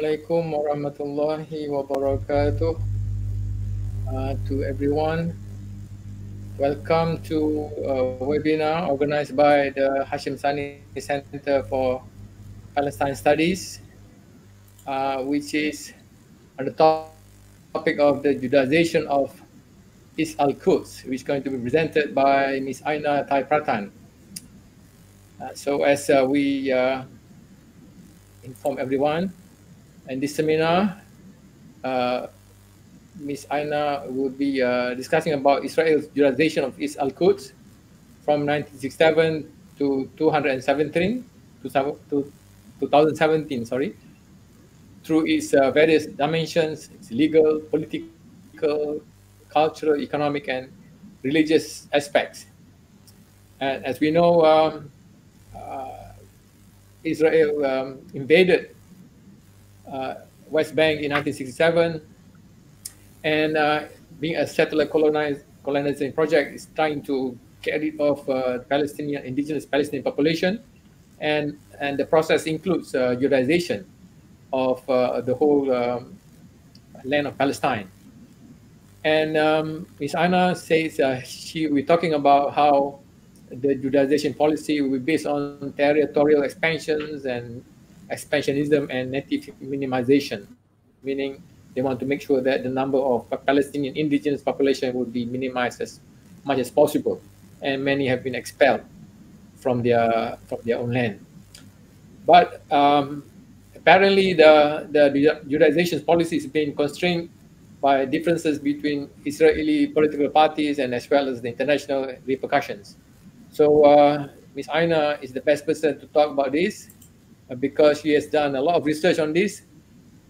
Assalamualaikum warahmatullahi wabarakatuh uh, to everyone. Welcome to a webinar organized by the Hashim Sani Center for Palestine Studies, uh, which is on the topic of the Judaization of East Al-Quds, which is going to be presented by Ms. Aina Thaipratan. Uh, so as uh, we uh, inform everyone, in this seminar, uh, Ms. Aina will be uh, discussing about Israel's Judaization of East Al-Quds from 1967 to 217, to 2017, sorry, through its uh, various dimensions, its legal, political, cultural, economic, and religious aspects. And as we know, um, uh, Israel um, invaded West Bank in 1967, and uh, being a settler colonized colonizing project is trying to get rid of uh, Palestinian indigenous Palestinian population, and and the process includes uh, Judaization of uh, the whole um, land of Palestine. And um, Ms. Aina says uh, she we're talking about how the Judaization policy will be based on territorial expansions and expansionism and native minimization, meaning they want to make sure that the number of Palestinian indigenous population would be minimized as much as possible, and many have been expelled from their from their own land. But um, apparently, the the Judaization policy is being constrained by differences between Israeli political parties and as well as the international repercussions. So uh, Ms. Aina is the best person to talk about this because she has done a lot of research on this,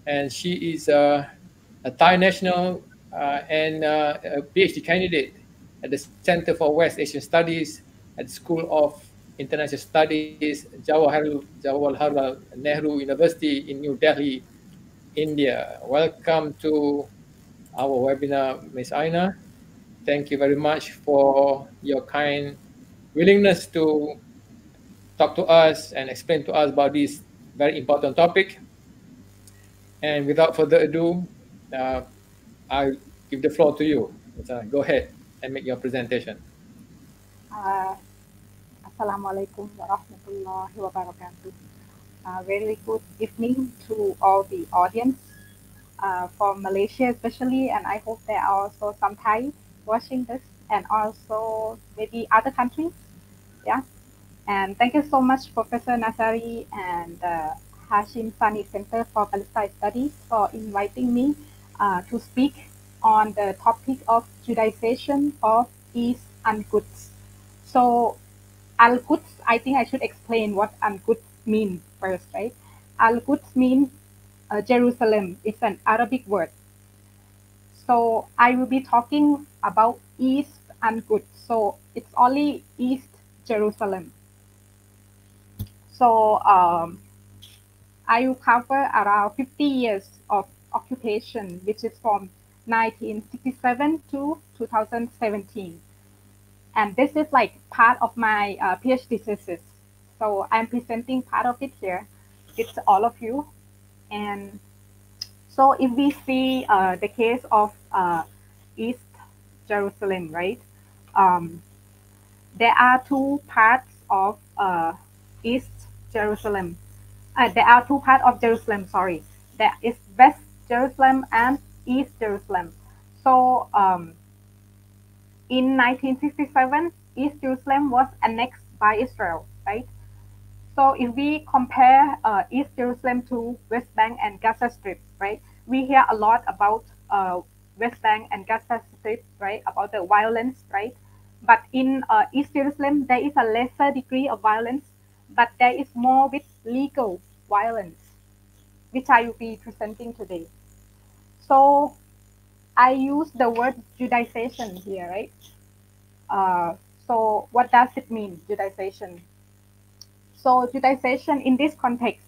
and she is uh, a Thai national uh, and uh, a PhD candidate at the Center for West Asian Studies at the School of International Studies, Jawaharlal, Jawaharlal Nehru University in New Delhi, India. Welcome to our webinar, Ms. Aina. Thank you very much for your kind willingness to talk to us and explain to us about this very important topic. And without further ado, uh, I give the floor to you. Uh, go ahead and make your presentation. Uh, warahmatullahi wabarakatuh. Uh, very good evening to all the audience uh, from Malaysia especially, and I hope there are also some Thai watching this, and also maybe other countries. Yeah, and thank you so much, Professor Nazari and uh, Hashim Sani Center for Palestine Studies for inviting me uh, to speak on the topic of Judaization of East Al-Quds. So Al-Quds, I think I should explain what Al-Quds means first, right? Al-Quds means uh, Jerusalem. It's an Arabic word. So I will be talking about East Al-Quds. So it's only East Jerusalem. So um, I will cover around 50 years of occupation, which is from 1967 to 2017. And this is like part of my uh, PhD thesis. So I'm presenting part of it here. It's all of you. And so if we see uh, the case of uh, East Jerusalem, right? Um, there are two parts of uh, East Jerusalem. Uh, there are two parts of Jerusalem, sorry. There is West Jerusalem and East Jerusalem. So um, in 1967, East Jerusalem was annexed by Israel, right? So if we compare uh, East Jerusalem to West Bank and Gaza Strip, right? We hear a lot about uh, West Bank and Gaza Strip, right? About the violence, right? But in uh, East Jerusalem, there is a lesser degree of violence, but there is more with legal violence, which I will be presenting today. So I use the word Judaization here, right? Uh, so what does it mean, Judaization? So Judaization in this context,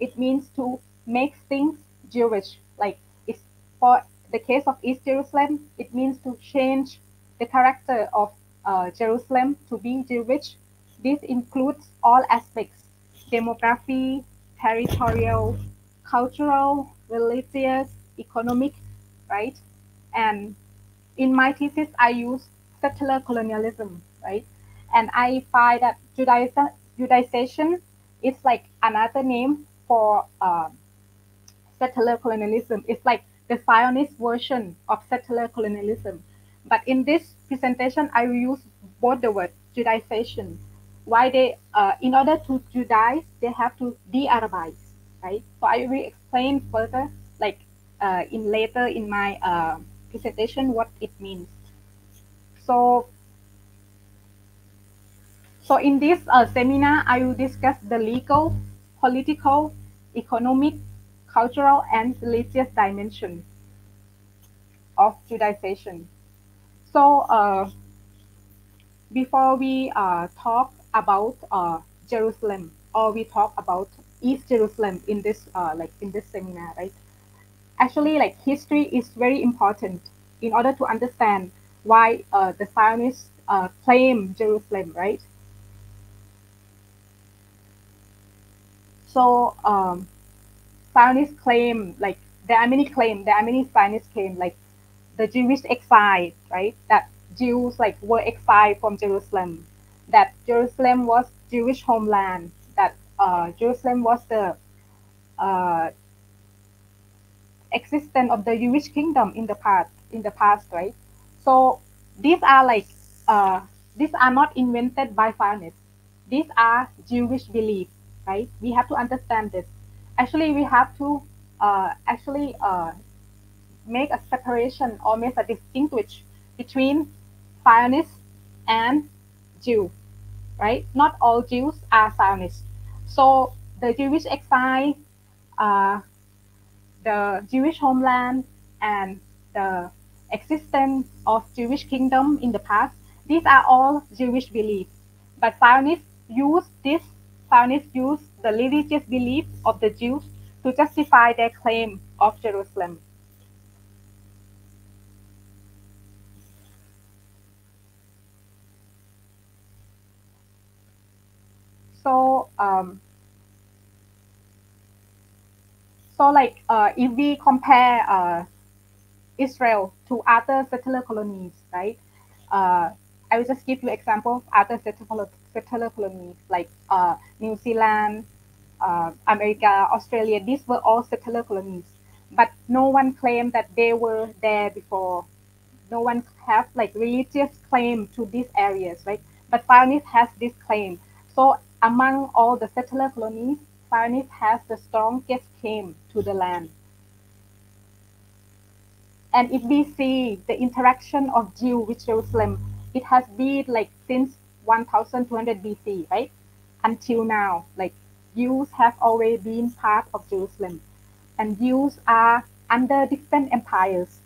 it means to make things Jewish. Like it's for the case of East Jerusalem, it means to change the character of uh, Jerusalem to be Jewish. This includes all aspects, demography, territorial, cultural, religious, economic, right? And in my thesis, I use settler colonialism, right? And I find that Judaization is like another name for uh, settler colonialism. It's like the Zionist version of settler colonialism. But in this presentation, I will use both the word Judaization. Why they, uh, in order to Judaize, they have to de-Arabize, right? So I will explain further, like uh, in later in my uh, presentation, what it means. So, so in this uh, seminar, I will discuss the legal, political, economic, cultural, and religious dimension of Judaization. So uh, before we uh, talk about uh, Jerusalem or we talk about East Jerusalem in this uh, like in this seminar, right? Actually, like history is very important in order to understand why uh, the Zionists uh, claim Jerusalem, right? So um, Zionists claim like there are many claim there are many Zionist claim like the Jewish exile, right? That Jews like were exiled from Jerusalem. That Jerusalem was Jewish homeland. That uh, Jerusalem was the uh, existence of the Jewish kingdom in the past. In the past, right? So these are like uh, these are not invented by Zionists. These are Jewish beliefs, right? We have to understand this. Actually, we have to uh, actually uh, make a separation or make a distinguish between Zionists and Jew, right? Not all Jews are Zionists. So the Jewish exile, uh, the Jewish homeland, and the existence of Jewish kingdom in the past, these are all Jewish beliefs. But Zionists use this, Zionists use the religious beliefs of the Jews to justify their claim of Jerusalem. So um, so like uh, if we compare uh, Israel to other settler colonies, right? Uh, I will just give you example of other settler, settler colonies like uh, New Zealand, uh, America, Australia. These were all settler colonies, but no one claimed that they were there before. No one have like religious claim to these areas, right? But Zionists has this claim. So among all the settler colonies, Zionists has the strongest claim to the land. And if we see the interaction of Jew with Jerusalem, it has been like since 1200 BC, right? Until now, like Jews have always been part of Jerusalem. And Jews are under different empires.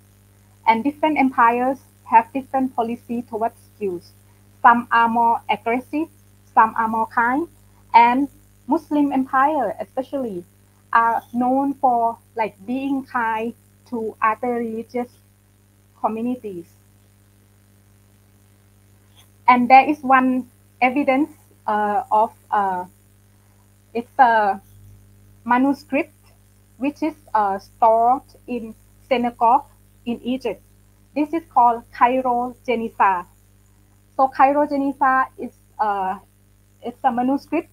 And different empires have different policy towards Jews. Some are more aggressive some are more kind, and Muslim empire especially are known for like being kind to other religious communities. And there is one evidence uh, of uh, it's a manuscript which is uh, stored in synagogue in Egypt. This is called Cairo Genizah. So Cairo Genizah is uh, it's a manuscript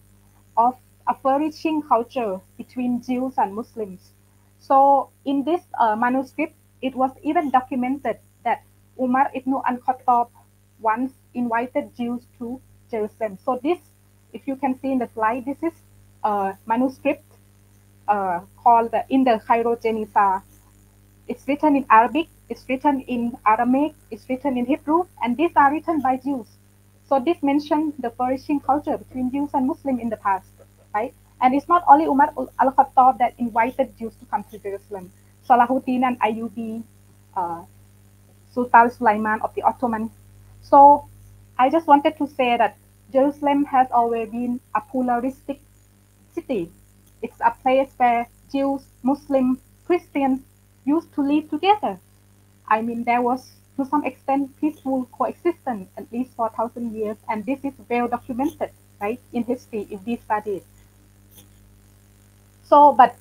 of a flourishing culture between Jews and Muslims. So in this uh, manuscript, it was even documented that Umar ibn al-Khattab once invited Jews to Jerusalem. So this, if you can see in the slide, this is a manuscript uh, called the, in the Cairo Genizah. It's written in Arabic, it's written in Aramaic, it's written in Hebrew, and these are written by Jews. So this mentioned the flourishing culture between Jews and Muslims in the past, right? And it's not only Umar al-Khattab that invited Jews to come to Jerusalem. Salahuddin al-Ayyubi, uh, Sultan Sulaiman of the Ottoman. So I just wanted to say that Jerusalem has always been a pluralistic city. It's a place where Jews, Muslims, Christians used to live together. I mean, there was to some extent peaceful coexistence at least for a thousand years, and this is well documented, right, in history if study it. So, but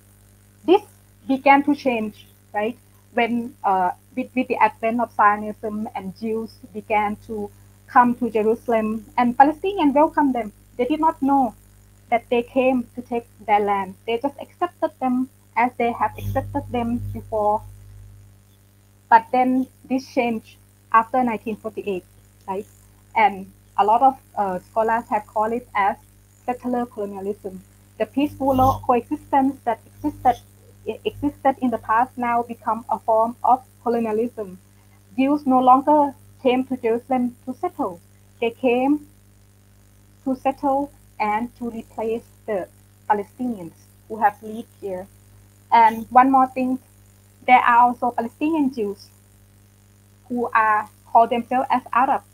this began to change, right? When uh, with, with the advent of Zionism and Jews began to come to Jerusalem and Palestinians welcomed them. They did not know that they came to take their land. They just accepted them as they have accepted them before. But then this changed after 1948, right? And a lot of uh, scholars have called it as settler colonialism. The peaceful coexistence that existed existed in the past now become a form of colonialism. Jews no longer came to Jerusalem to settle. They came to settle and to replace the Palestinians who have lived here. And one more thing, there are also Palestinian Jews who are call themselves as Arabs.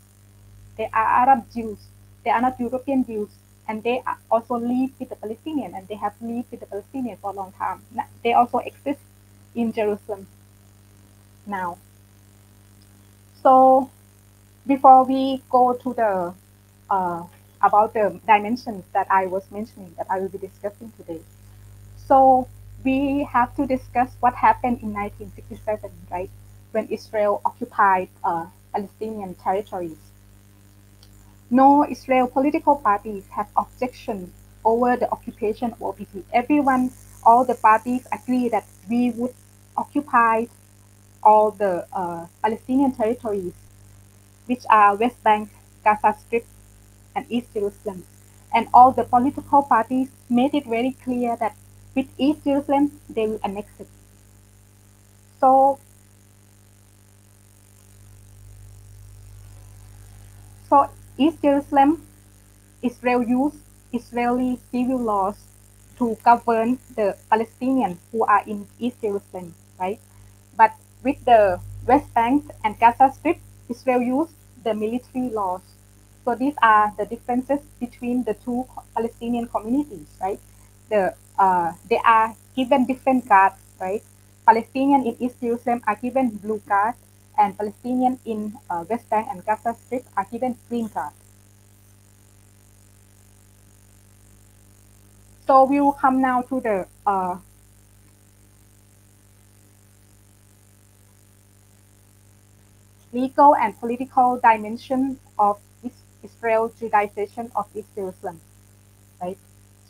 They are Arab Jews. They are not European Jews and they also live with the Palestinian and they have lived with the Palestinian for a long time. They also exist in Jerusalem now. So before we go to the uh, about the dimensions that I was mentioning that I will be discussing today. So we have to discuss what happened in 1967, right, when Israel occupied uh, Palestinian territories no Israel political parties have objection over the occupation of OPT. Everyone, all the parties agree that we would occupy all the uh, Palestinian territories, which are West Bank, Gaza Strip, and East Jerusalem. And all the political parties made it very clear that with East Jerusalem, they will annex it. So so East Jerusalem, Israel used Israeli civil laws to govern the Palestinians who are in East Jerusalem, right? But with the West Bank and Gaza Strip, Israel used the military laws. So these are the differences between the two Palestinian communities, right? The uh, they are given different guards, right? Palestinian in East Jerusalem are given blue guards, and Palestinians in uh, West Bank and Gaza Strip are given green card. So we will come now to the uh, legal and political dimension of Israel Judaization of East Jerusalem, right?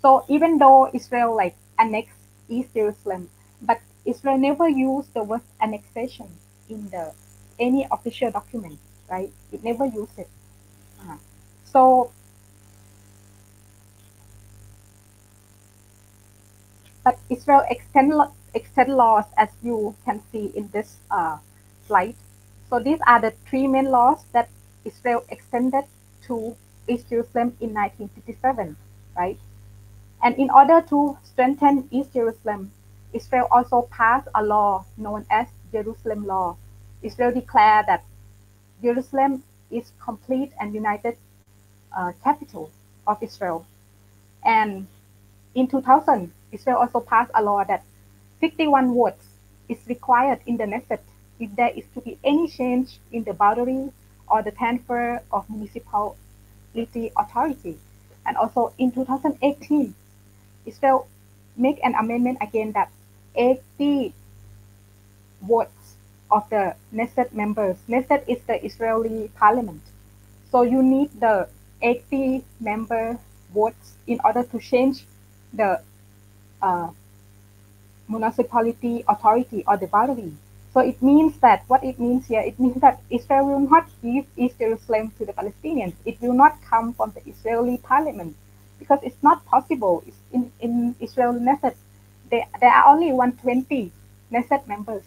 So even though Israel like annexed East Jerusalem, but Israel never used the word annexation in the any official document, right? It never used it. Uh, so, but Israel extend, extend laws as you can see in this uh, slide. So these are the three main laws that Israel extended to East Jerusalem in 1957, right? And in order to strengthen East Jerusalem, Israel also passed a law known as Jerusalem Law, Israel declared that Jerusalem is complete and united uh, capital of Israel. And in 2000, Israel also passed a law that 51 votes is required in the Knesset if there is to be any change in the boundary or the transfer of municipality authority. And also in 2018, Israel make an amendment again that 80 votes of the Knesset members. Knesset is the Israeli parliament. So you need the 80 member votes in order to change the uh, municipality authority or the boundary. So it means that what it means here, it means that Israel will not give East Jerusalem to the Palestinians. It will not come from the Israeli parliament because it's not possible. It's in, in Israel Knesset, there, there are only 120 Knesset members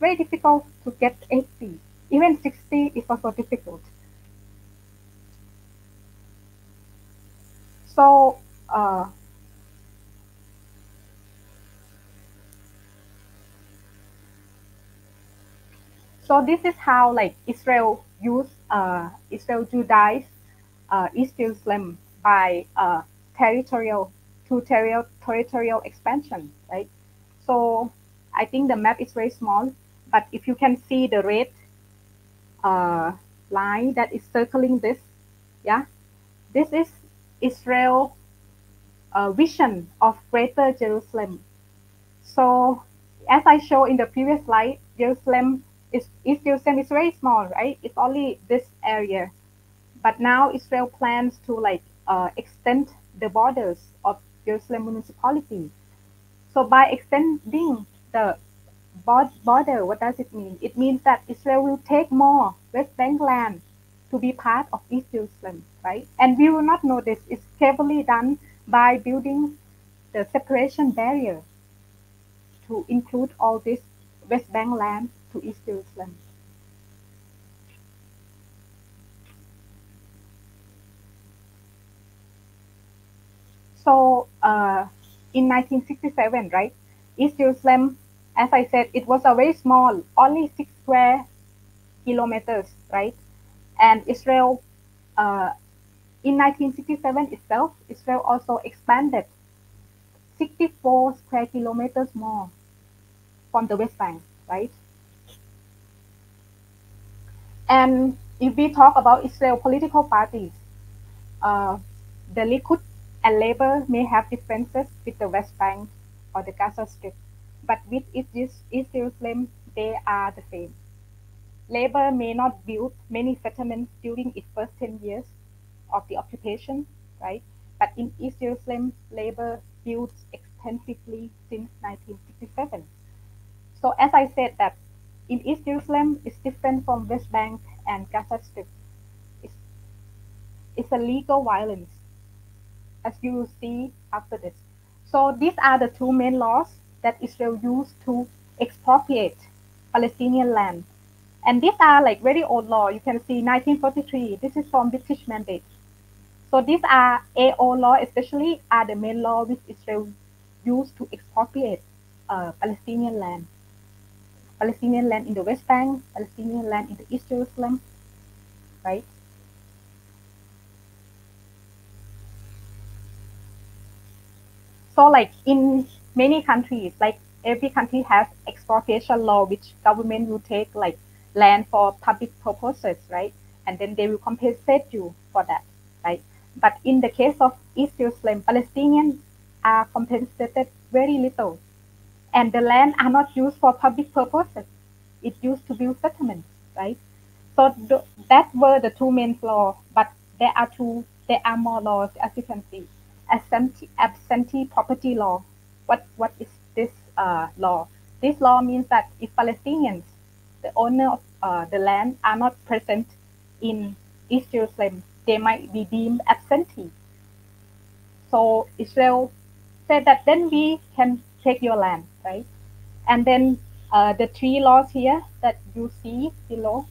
very difficult to get 80. Even 60 is also difficult. So, uh, so this is how like Israel used uh, Israel Judaize uh, Jerusalem by uh, territorial to territorial territorial expansion, right? So I think the map is very small, but if you can see the red uh, line that is circling this, yeah, this is Israel uh, vision of Greater Jerusalem. So as I showed in the previous slide, Jerusalem is East Jerusalem is very small, right? It's only this area, but now Israel plans to like uh, extend the borders of Jerusalem municipality. So by extending the border, what does it mean? It means that Israel will take more West Bank land to be part of East Jerusalem, right? And we will not know this. It's carefully done by building the separation barrier to include all this West Bank land to East Jerusalem. So uh, in 1967, right, East Jerusalem, as I said, it was a very small, only six square kilometers, right? And Israel, uh, in 1967 itself, Israel also expanded 64 square kilometers more from the West Bank, right? And if we talk about Israel political parties, uh, the Likud and Labor may have differences with the West Bank or the Gaza Strip, but with East Jerusalem, they are the same. Labor may not build many settlements during its first 10 years of the occupation, right? But in East Jerusalem, labor built extensively since 1967. So as I said that in East Jerusalem is different from West Bank and Gaza Strip. It's, it's a legal violence, as you will see after this. So these are the two main laws that Israel used to expropriate Palestinian land. And these are like very old law. You can see 1943. This is from British mandate. So these are AO law, especially are the main law which Israel used to expropriate uh, Palestinian land. Palestinian land in the West Bank, Palestinian land in the East Jerusalem, right? So like in many countries, like every country has expropriation law, which government will take like land for public purposes, right? And then they will compensate you for that, right? But in the case of East Jerusalem, Palestinians are compensated very little and the land are not used for public purposes. It used to build settlements, right? So th that were the two main laws, but there are two, there are more laws, as you can see. Absentee, absentee property law. What what is this uh, law? This law means that if Palestinians, the owner of uh, the land, are not present in East Jerusalem, they might be deemed absentee. So Israel said that then we can take your land, right? And then uh, the three laws here that you see below,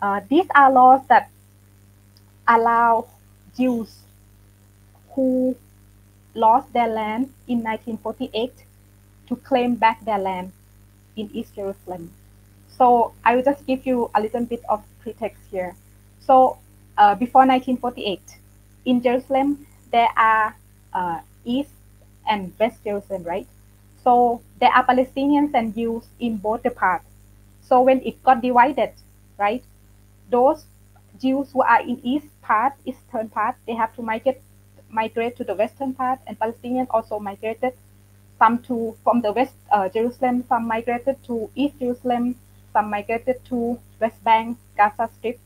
uh, these are laws that allow Jews who lost their land in 1948 to claim back their land in East Jerusalem. So I will just give you a little bit of pretext here. So uh, before 1948, in Jerusalem, there are uh, East and West Jerusalem, right? So there are Palestinians and Jews in both the parts. So when it got divided, right, those Jews who are in east part, eastern part, they have to migrate migrate to the western part, and Palestinians also migrated. Some to from the west uh, Jerusalem, some migrated to East Jerusalem, some migrated to West Bank, Gaza Strip.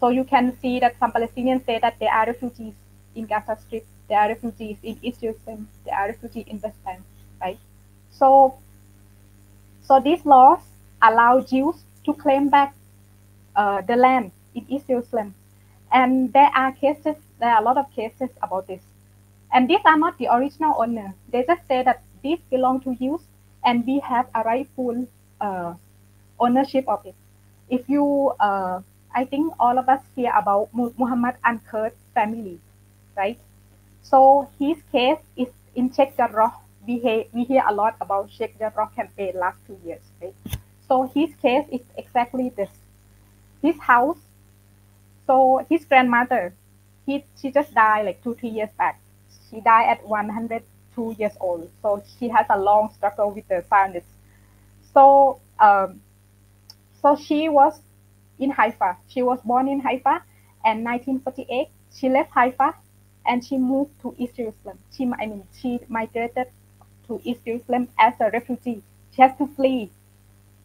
So you can see that some Palestinians say that they are refugees in Gaza Strip, they are refugees in East Jerusalem, they are refugees in West Bank, right? So, so these laws allow Jews to claim back uh, the land in East Jerusalem. And there are cases, there are a lot of cases about this. And these are not the original owner. They just say that these belong to you and we have a rightful uh, ownership of it. If you, uh, I think all of us hear about Muhammad Al-Kurd family, right? So his case is in Sheikh Jarrah we hear, we hear a lot about Sheikh Jarrah campaign last two years, right? So his case is exactly this. His house, so his grandmother, he, she just died like two, three years back. She died at 102 years old. So she has a long struggle with the Zionists. So, um, so she was in Haifa. She was born in Haifa and 1948, she left Haifa and she moved to East Jerusalem. She, I mean, she migrated to East Jerusalem as a refugee she has to flee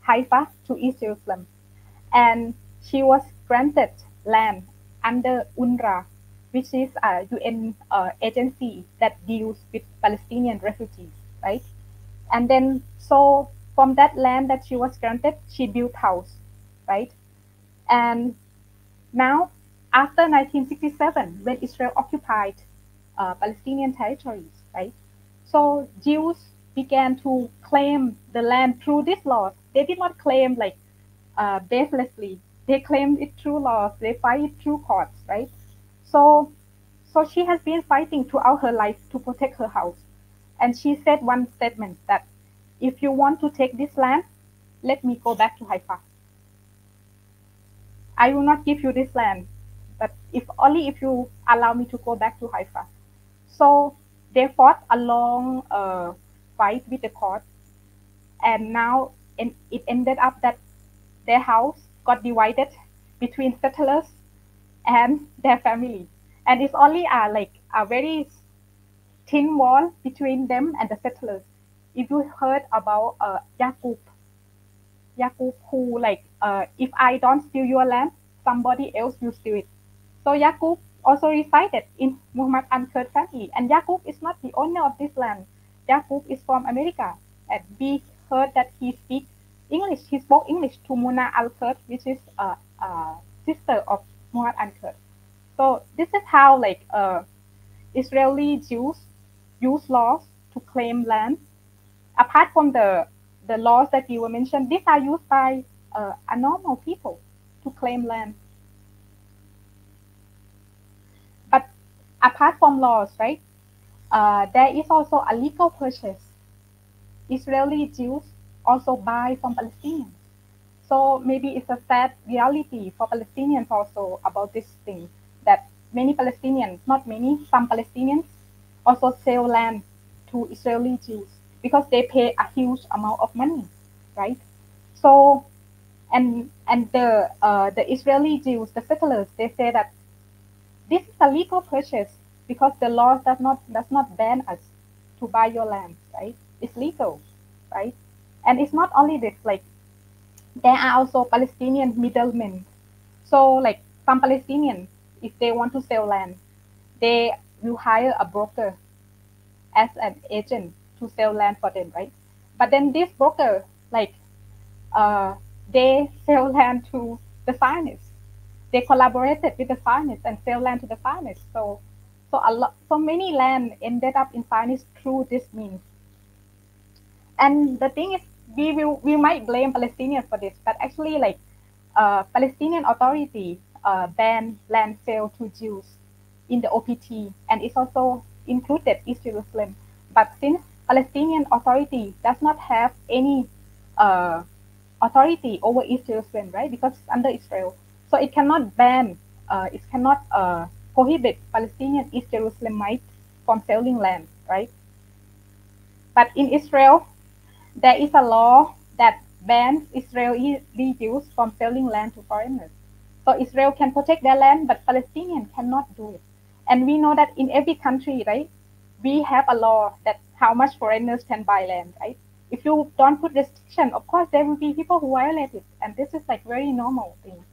Haifa to East Jerusalem. And she was granted land under UNRWA, which is a UN uh, agency that deals with Palestinian refugees, right? And then, so from that land that she was granted, she built house, right? And now, after 1967, when Israel occupied uh, Palestinian territories, right? So Jews began to claim the land through this law. They did not claim like uh, baselessly. They claim it through laws. They fight it through courts, right? So, so she has been fighting throughout her life to protect her house. And she said one statement that if you want to take this land, let me go back to Haifa. I will not give you this land, but if only if you allow me to go back to Haifa. So they fought a long uh, fight with the court, and now and it ended up that their house got divided between settlers and their family, and it's only a like a very thin wall between them and the settlers. If you heard about uh, Yaqub, Yaqub who like uh, if I don't steal your land, somebody else will steal it. So Yaqub also resided in Muhammad Al-Kurd family, and Yaqub is not the owner of this land. Yaqub is from America, and we heard that he speaks English. He spoke English to Muna Al-Kurd, which is a, sister of Muhammad Al-Kurd. So this is how like uh, Israeli Jews use laws to claim land. Apart from the the laws that you were mentioned, these are used by uh, a normal people to claim land. But apart from laws, right, uh, there is also a legal purchase. Israeli Jews also buy from Palestinians. So maybe it's a sad reality for Palestinians also about this thing that many Palestinians, not many, some Palestinians also sell land to Israeli Jews because they pay a huge amount of money, right? So, and and the uh, the Israeli Jews, the settlers, they say that this is a legal purchase because the law does not does not ban us to buy your land, right? It's legal, right? And it's not only this, like there are also Palestinian middlemen. So like some Palestinians, if they want to sell land, they will hire a broker as an agent to sell land for them, right? But then this broker, like, uh, they sell land to the Zionists. They collaborated with the Zionists and sell land to the Zionists. So, so a lot, so many land ended up in Zionists through this means. And the thing is, we will we might blame Palestinians for this, but actually, like, uh, Palestinian Authority uh, banned land sale to Jews in the OPT, and it's also included East Jerusalem. But since Palestinian Authority does not have any uh, authority over East Jerusalem, right? Because it's under Israel, so it cannot ban, uh, it cannot uh, prohibit Palestinian East Jerusalemites from selling land, right? But in Israel, there is a law that bans Israeli Jews from selling land to foreigners. So Israel can protect their land, but Palestinians cannot do it. And we know that in every country, right, we have a law that how much foreigners can buy land, right? If you don't put restriction, of course there will be people who violate it, and this is like very normal thing.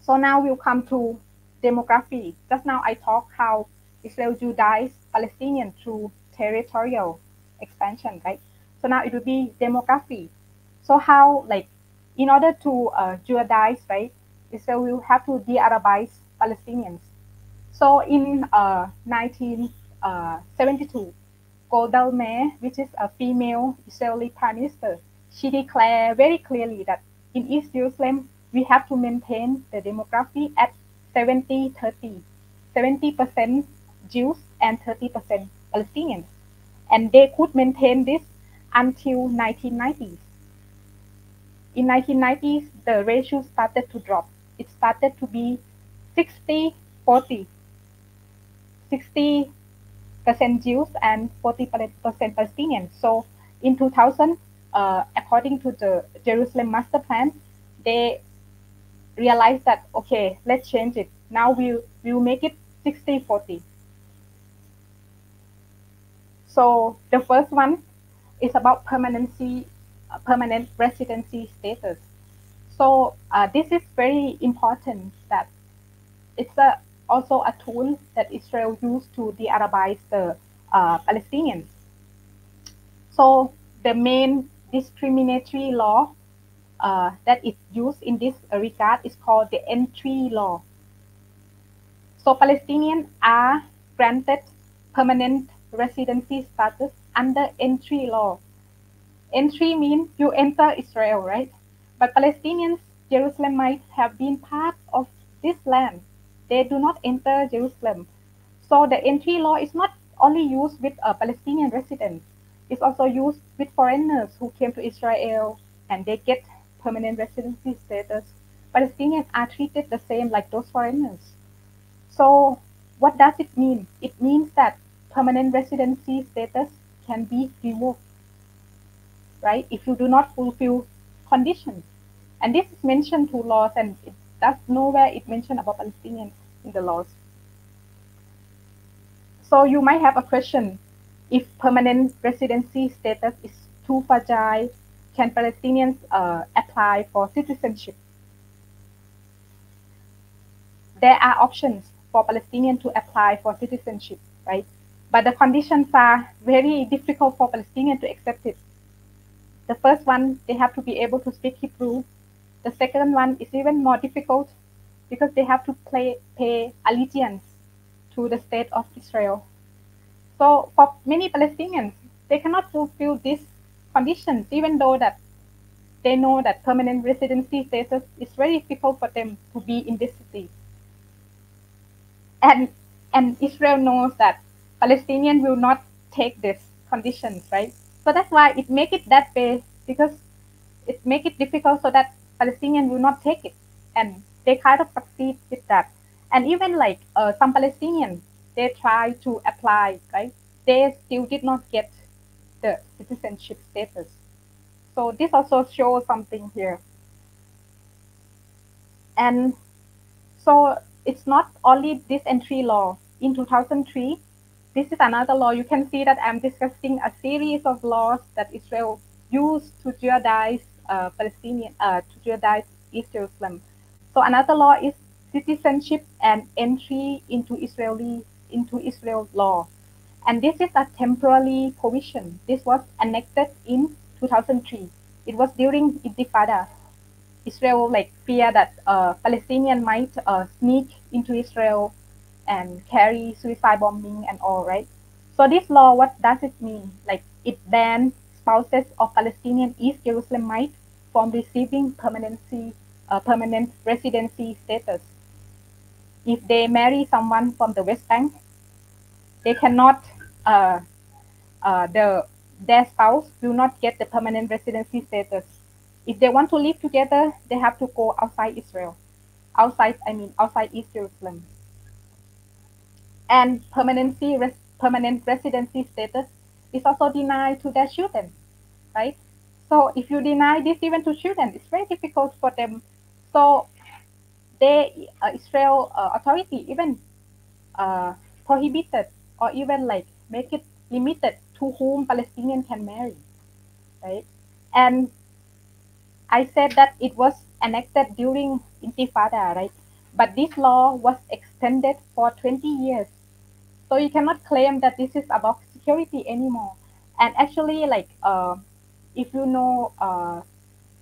So now we'll come to demography. Just now I talked how Israel Judaized Palestinian through territorial expansion, right? So now it will be demography. So how like in order to uh, Judaize, right? Israel will have to de-Arabize Palestinians. So in uh, 1972, uh, Golda Meir, which is a female Israeli prime minister, she declared very clearly that in East Jerusalem, we have to maintain the demography at 70-30, 70% Jews and 30% Palestinians. And they could maintain this until 1990s. In 1990s, the ratio started to drop. It started to be 60 40 60 percent Jews and 40 percent Palestinians. So in 2000, uh, according to the Jerusalem Master Plan, they realized that okay, let's change it. Now we'll we'll make it 60 40. So the first one is about permanency, uh, permanent residency status. So uh, this is very important that it's a, also a tool that Israel used to de-Arabize the uh, Palestinians. So the main discriminatory law uh, that is used in this regard is called the entry law. So Palestinians are granted permanent residency status under entry law. Entry means you enter Israel, right? But Palestinians, Jerusalemites, have been part of this land. They do not enter Jerusalem. So the entry law is not only used with Palestinian residents. It's also used with foreigners who came to Israel and they get permanent residency status. Palestinians are treated the same like those foreigners. So what does it mean? It means that permanent residency status can be revoked, right? If you do not fulfill conditions. And this is mentioned to laws and it does nowhere it mentioned about Palestinians in the laws. So you might have a question, if permanent residency status is too fragile, can Palestinians uh, apply for citizenship? There are options for Palestinians to apply for citizenship, right? But the conditions are very difficult for Palestinians to accept it. The first one, they have to be able to speak Hebrew. The second one is even more difficult because they have to play, pay allegiance to the state of Israel. So for many Palestinians, they cannot fulfill these conditions, even though that they know that permanent residency status is very difficult for them to be in this city. And and Israel knows that Palestinians will not take these conditions, right? So that's why it make it that way because it make it difficult so that Palestinians will not take it, and they kind of succeed with that. And even like uh, some Palestinians, they try to apply, right? They still did not get the citizenship status. So this also shows something here. And so it's not only this entry law. In 2003, this is another law. You can see that I'm discussing a series of laws that Israel used to Judaize uh, Palestinian, uh, to East Jerusalem. So another law is citizenship and entry into Israeli into Israel law. And this is a temporary provision. This was enacted in 2003. It was during Intifada. Israel like fear that uh, Palestinian might uh, sneak into Israel and carry suicide bombing and all, right? So this law, what does it mean? Like it bans spouses of Palestinian East Jerusalemites from receiving permanency, uh, permanent residency status. If they marry someone from the West Bank, they cannot uh, uh, the their spouse will not get the permanent residency status. If they want to live together, they have to go outside Israel, outside I mean outside East Jerusalem. And permanency res, permanent residency status is also denied to their children, right? So if you deny this even to children, it's very difficult for them. So they uh, Israel uh, authority even uh, prohibited or even like make it limited to whom Palestinian can marry, right? And I said that it was enacted during Intifada, right? But this law was extended for 20 years. So you cannot claim that this is about security anymore. And actually, like, uh, if you know, uh,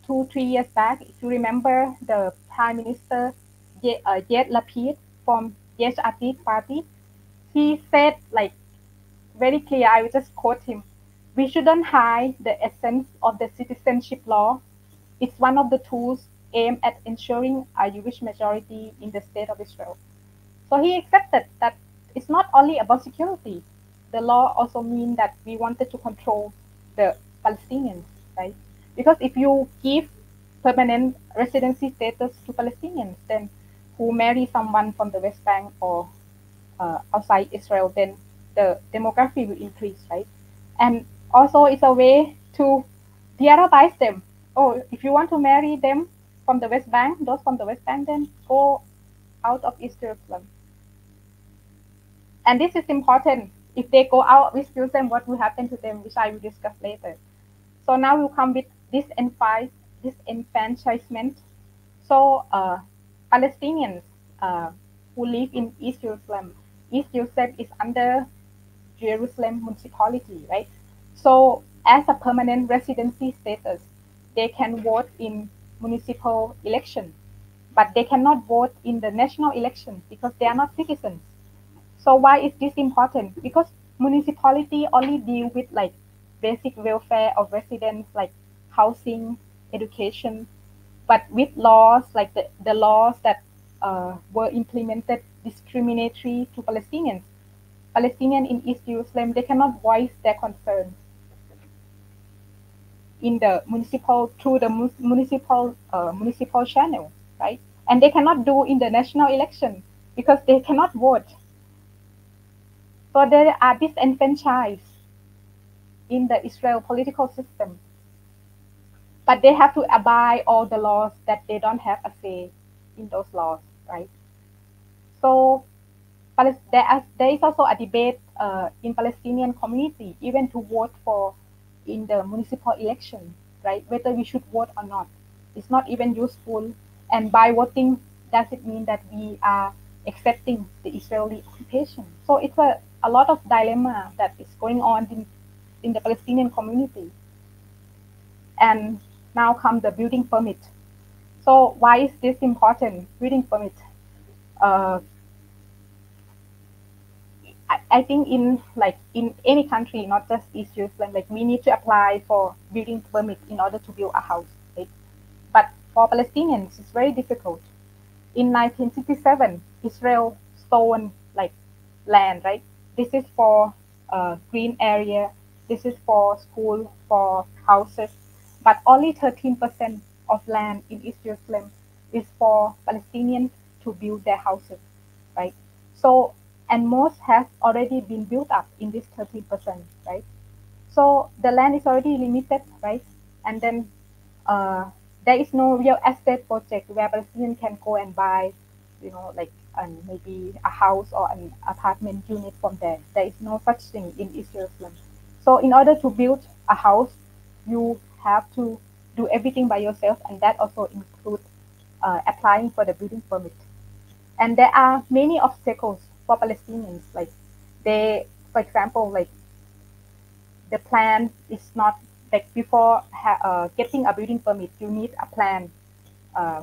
two, three years back, if you remember the Prime Minister Ye- uh, Lapid from Yesh Atid party, he said like very clear, I will just quote him. We shouldn't hide the essence of the citizenship law. It's one of the tools aimed at ensuring a Jewish majority in the state of Israel. So he accepted that it's not only about security. The law also means that we wanted to control the Palestinians, right? Because if you give permanent residency status to Palestinians, then who marry someone from the West Bank or uh, outside Israel, then the demography will increase, right? And also it's a way to de-Arabize them. Oh, if you want to marry them from the West Bank, those from the West Bank, then go out of East Jerusalem. And this is important. If they go out East Jerusalem, what will happen to them, which I will discuss later. So now we come with disenfranchisement. So uh, Palestinians uh, who live in East Jerusalem, East Jerusalem is under Jerusalem municipality, right? So as a permanent residency status, they can vote in municipal election, but they cannot vote in the national election because they are not citizens. So why is this important? Because municipality only deal with like basic welfare of residents like housing, education, but with laws like the, the laws that uh, were implemented discriminatory to Palestinians. Palestinians in East Jerusalem, they cannot voice their concerns in the municipal through the municipal uh, municipal channel, right? And they cannot do in the national election because they cannot vote. So they are disenfranchised in the Israel political system. But they have to abide all the laws that they don't have a say in those laws, right? So there, there is also a debate uh, in Palestinian community, even to vote for in the municipal election, right? Whether we should vote or not. It's not even useful. And by voting, does it mean that we are accepting the Israeli occupation? So it's a, a lot of dilemma that is going on in, in the Palestinian community. And now come the building permit. So why is this important, building permit? Uh, I, think in like in any country, not just Jerusalem, like we need to apply for building permit in order to build a house. Right? But for Palestinians, it's very difficult. In 1967, Israel stole like land, right? This is for uh, green area. This is for school, for houses. But only 13% of land in East Jerusalem is for Palestinians to build their houses, right? So and most has already been built up in this 13%, right? So the land is already limited, right? And then uh, there is no real estate project where Palestinians can go and buy, you know, like um, maybe a house or an apartment unit from there. There is no such thing in East Jerusalem. So in order to build a house, you have to do everything by yourself, and that also includes uh, applying for the building permit. And there are many obstacles for Palestinians. Like they, for example, like the plan is not like before uh, getting a building permit, you need a plan. Uh,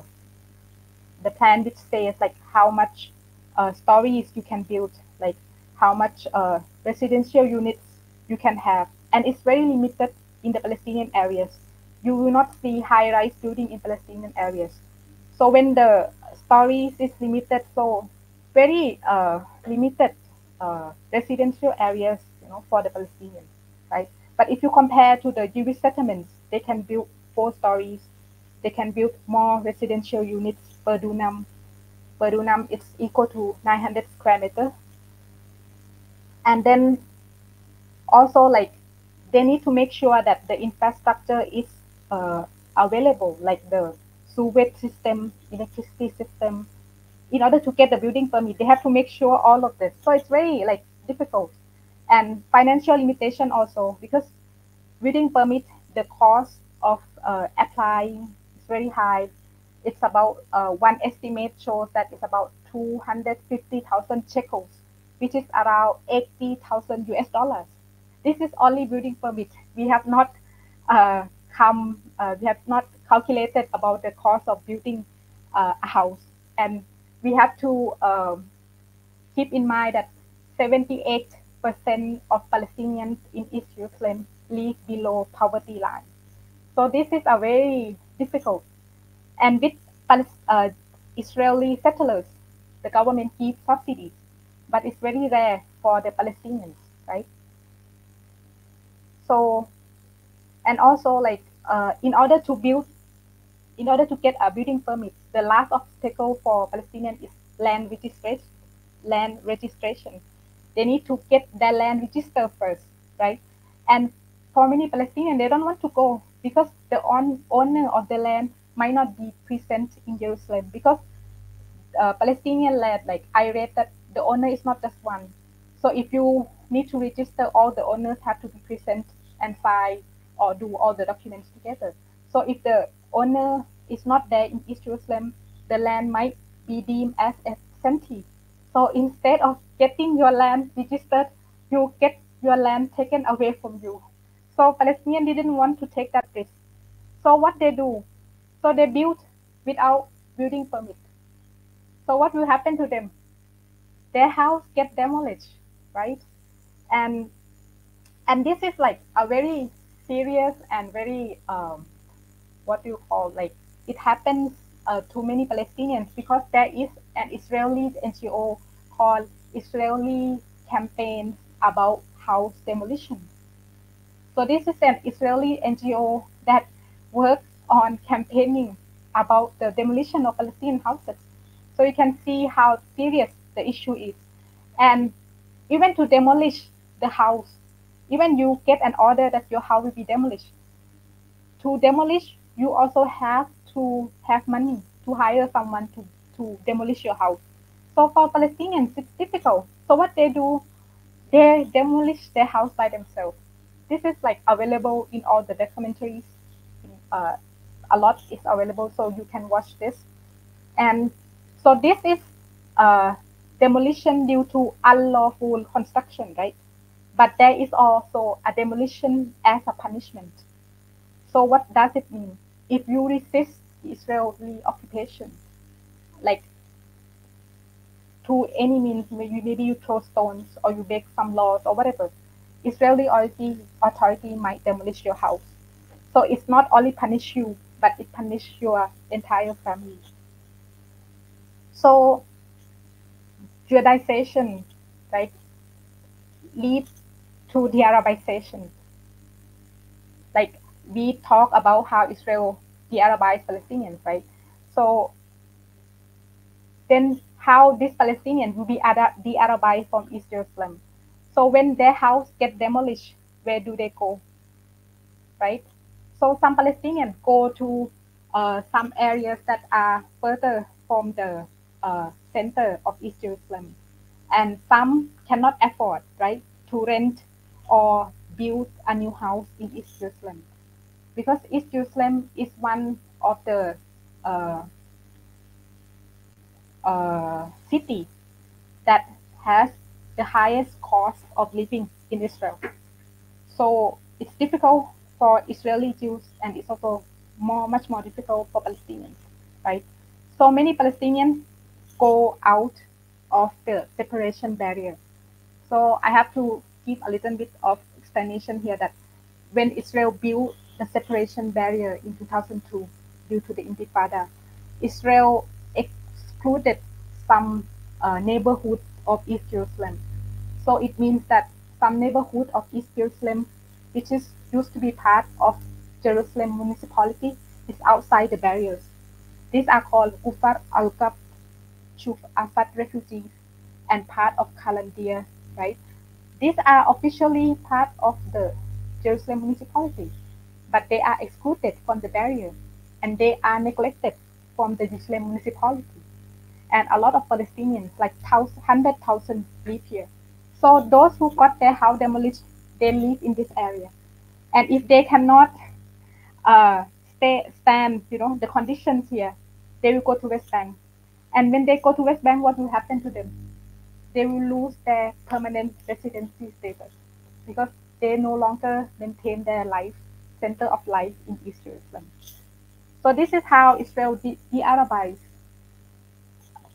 the plan which says like how much uh, stories you can build, like how much uh, residential units you can have, and it's very limited in the Palestinian areas. You will not see high-rise building in Palestinian areas. So when the stories is limited, so very uh, limited uh, residential areas, you know, for the Palestinians, right? But if you compare to the Jewish settlements, they can build four stories. They can build more residential units per dunam. Per dunam, it's equal to 900 square meter. And then also like they need to make sure that the infrastructure is uh, available, like the sewage system, electricity system, in order to get the building permit, they have to make sure all of this. So it's very like difficult and financial limitation also because building permit, the cost of uh, applying is very high. It's about uh, one estimate shows that it's about 250,000 shekels, which is around 80,000 US dollars. This is only building permit. We have not uh, come, uh, we have not calculated about the cost of building uh, a house. And we have to um, keep in mind that 78% of Palestinians in East Jerusalem live below poverty line. So this is a very difficult. And with uh, Israeli settlers, the government gives subsidies, but it's very rare for the Palestinians, right? So, and also like uh, in order to build, in order to get a building permit, the last obstacle for Palestinians is land registration. Land registration. They need to get their land registered first, right? And for many Palestinians, they don't want to go because the on, owner of the land might not be present in Jerusalem because uh, Palestinian land, like I read that the owner is not just one. So if you need to register, all the owners have to be present and sign or do all the documents together. So if the owner is not there in East Jerusalem, the land might be deemed as absentee. So instead of getting your land registered, you get your land taken away from you. So Palestinians didn't want to take that risk. So what they do? So they build without building permit. So what will happen to them? Their house get demolished, right? And and this is like a very serious and very um, what do you call like it happens uh, to many Palestinians because there is an Israeli NGO called Israeli Campaign about House Demolition. So this is an Israeli NGO that works on campaigning about the demolition of Palestinian houses. So you can see how serious the issue is. And even to demolish the house, even you get an order that your house will be demolished. To demolish, you also have to have money to hire someone to, to demolish your house. So for Palestinians, it's difficult. So what they do, they demolish their house by themselves. This is like available in all the documentaries. Uh, a lot is available, so you can watch this. And so this is uh, demolition due to unlawful construction, right? But there is also a demolition as a punishment. So what does it mean? If you resist Israeli occupation, like to any means, maybe, maybe you throw stones or you break some laws or whatever, Israeli authority, authority might demolish your house. So it's not only punish you, but it punish your entire family. So Judaization, right, leads to the Arabization. Like we talk about how Israel de-Arabized Palestinians, right? So then how these Palestinians will be de-Arabized from East Jerusalem. So when their house get demolished, where do they go? Right? So some Palestinians go to uh, some areas that are further from the uh, center of East Jerusalem. And some cannot afford, right, to rent or build a new house in East Jerusalem. Because East Jerusalem is one of the uh, uh, city that has the highest cost of living in Israel. So it's difficult for Israeli Jews and it's also more much more difficult for Palestinians, right? So many Palestinians go out of the separation barrier. So I have to give a little bit of explanation here that when Israel built the separation barrier in 2002 due to the Intifada, Israel excluded some uh, neighborhoods of East Jerusalem. So it means that some neighborhood of East Jerusalem, which is used to be part of Jerusalem municipality, is outside the barriers. These are called Ufar al-Qab Shuf Afat refugees and part of Kalandia, right? These are officially part of the Jerusalem municipality, but they are excluded from the barrier and they are neglected from the Jerusalem municipality. And a lot of Palestinians, like 100,000, live here. So those who got their house demolished, they live in this area. And if they cannot uh, stay, stand, you know, the conditions here, they will go to West Bank and when they go to West Bank, what will happen to them? They will lose their permanent residency status because they no longer maintain their life, center of life in East Jerusalem. So this is how Israel de-Arabized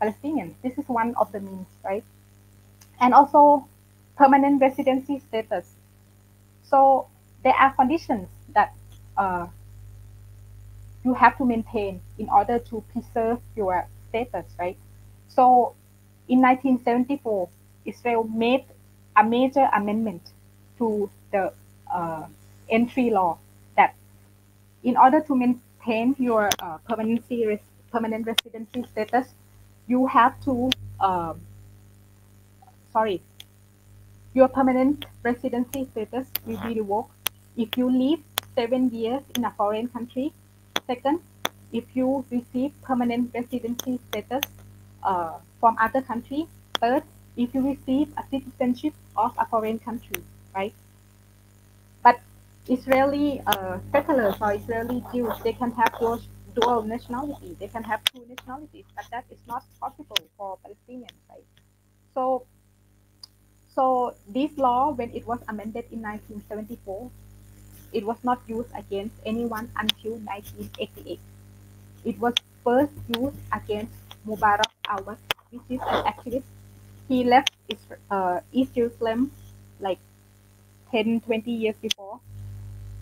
Palestinians. This is one of the means, right? And also permanent residency status. So there are conditions that uh, you have to maintain in order to preserve your status, right? So in 1974, Israel made a major amendment to the uh, entry law that in order to maintain your uh, permanency res permanent residency status, you have to, um, sorry, your permanent residency status will be revoked if you live seven years in a foreign country. Second, if you receive permanent residency status uh, from other country. Third, if you receive a citizenship of a foreign country, right? But Israeli uh, settlers or Israeli Jews, they can have dual, dual nationality. They can have two nationalities, but that is not possible for Palestinians, right? So, so this law, when it was amended in 1974, it was not used against anyone until 1988. It was first used against Mubarak Awad, which is an activist. He left uh, East Jerusalem like 10, 20 years before,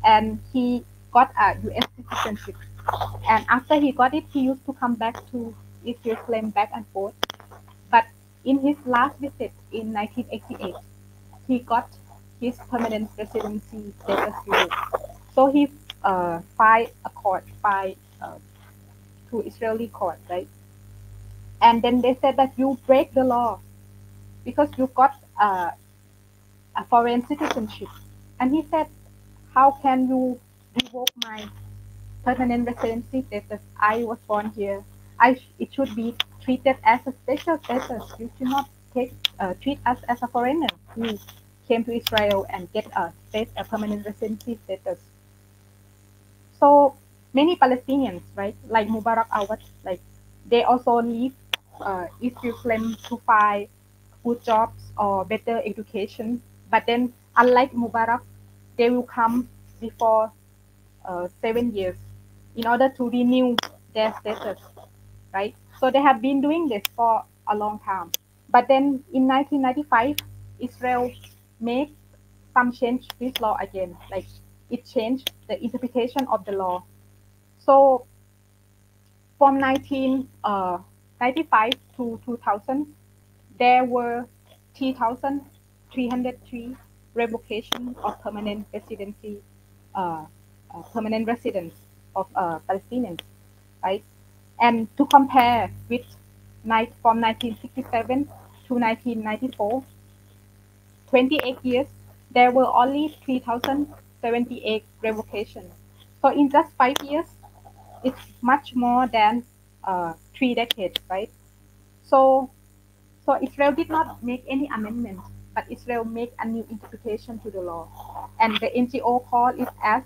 and he got a U.S. citizenship. And after he got it, he used to come back to East Jerusalem back and forth. But in his last visit in 1988, he got his permanent residency status. So he uh, filed a court, filed uh, to Israeli court, right? And then they said that you break the law because you got uh, a foreign citizenship. And he said, how can you revoke my permanent residency status? I was born here. I sh it should be treated as a special status. You should not take uh, treat us as a foreigner who came to Israel and get a, state, a permanent residency status. So many Palestinians, right, like Mubarak Awad, like they also leave uh, East Jerusalem to find good jobs or better education. But then, unlike Mubarak, they will come before uh, seven years in order to renew their status, right? So they have been doing this for a long time. But then in 1995, Israel made some change this law again, like it changed the interpretation of the law. So from 1995 uh, to 2000, there were 3,303 revocation of permanent residency, uh, uh, permanent residence of uh, Palestinians, right? And to compare with night from 1967 to 1994, 28 years, there were only 3,078 revocations. So in just five years, it's much more than uh, three decades, right? So, so Israel did not make any amendments, but Israel made a new interpretation to the law, and the NGO called it as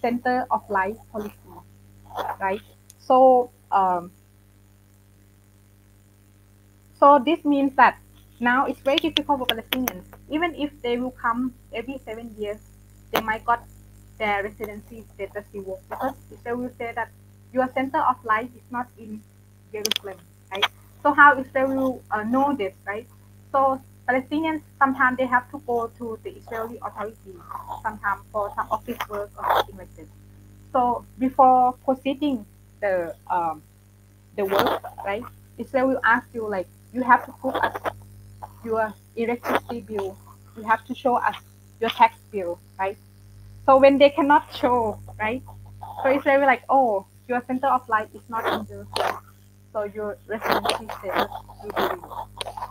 Center of Life policy, right? So, um, so this means that now it's very difficult for Palestinians. Even if they will come every seven years, they might got their residency status revoked because Israel will say that your center of life is not in Jerusalem, right? So how Israel will uh, know this, right? So Palestinians sometimes they have to go to the Israeli authority, sometimes for some office work or something like this. So before proceeding the um, the work, right? Israel will ask you like you have to put us your electricity bill. You have to show us your tax bill, right? So when they cannot show, right? So it's very like, oh, your center of life is not in Jerusalem. So your residency status will be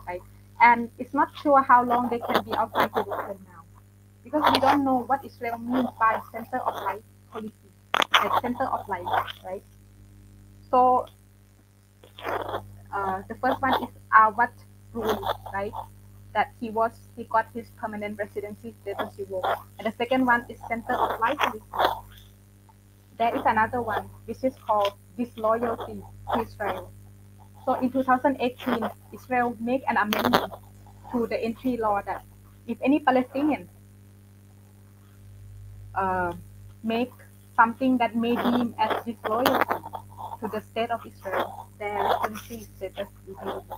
right? And it's not sure how long they can be outside Jerusalem now. Because we don't know what Israel means by center of life policy, like center of life, right? So uh, the first one is uh, what right? That he was he got his permanent residency status. And the second one is center of life There is another one which is called disloyalty to Israel. So in 2018, Israel made an amendment to the entry law that if any Palestinian uh, make something that may deem as disloyalty to the state of Israel, their residency status revoked.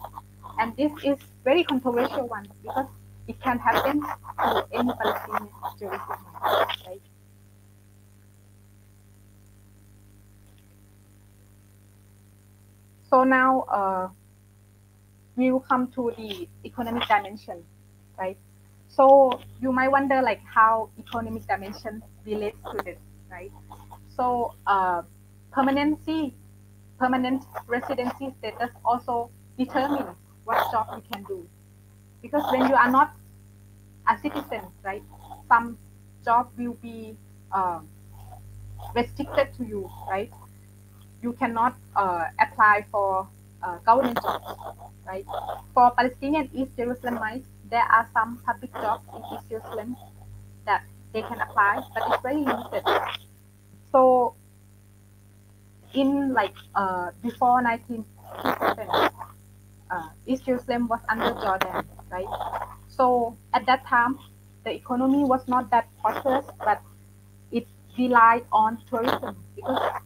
And this is very controversial one because it can happen to any Palestinian Jerusalem, right? So now uh, we will come to the economic dimension, right? So you might wonder like how economic dimension relates to this, right? So uh, permanency, permanent residency status also determines what job you can do. Because when you are not a citizen, right, some job will be uh, restricted to you, right? You cannot uh, apply for uh, government jobs, right? For Palestinian East Jerusalemites, there are some public jobs in East Jerusalem that they can apply, but it's very limited. So in like uh, before 1957, uh, East Jerusalem was under Jordan, right? So at that time, the economy was not that prosperous, but it relied on tourism because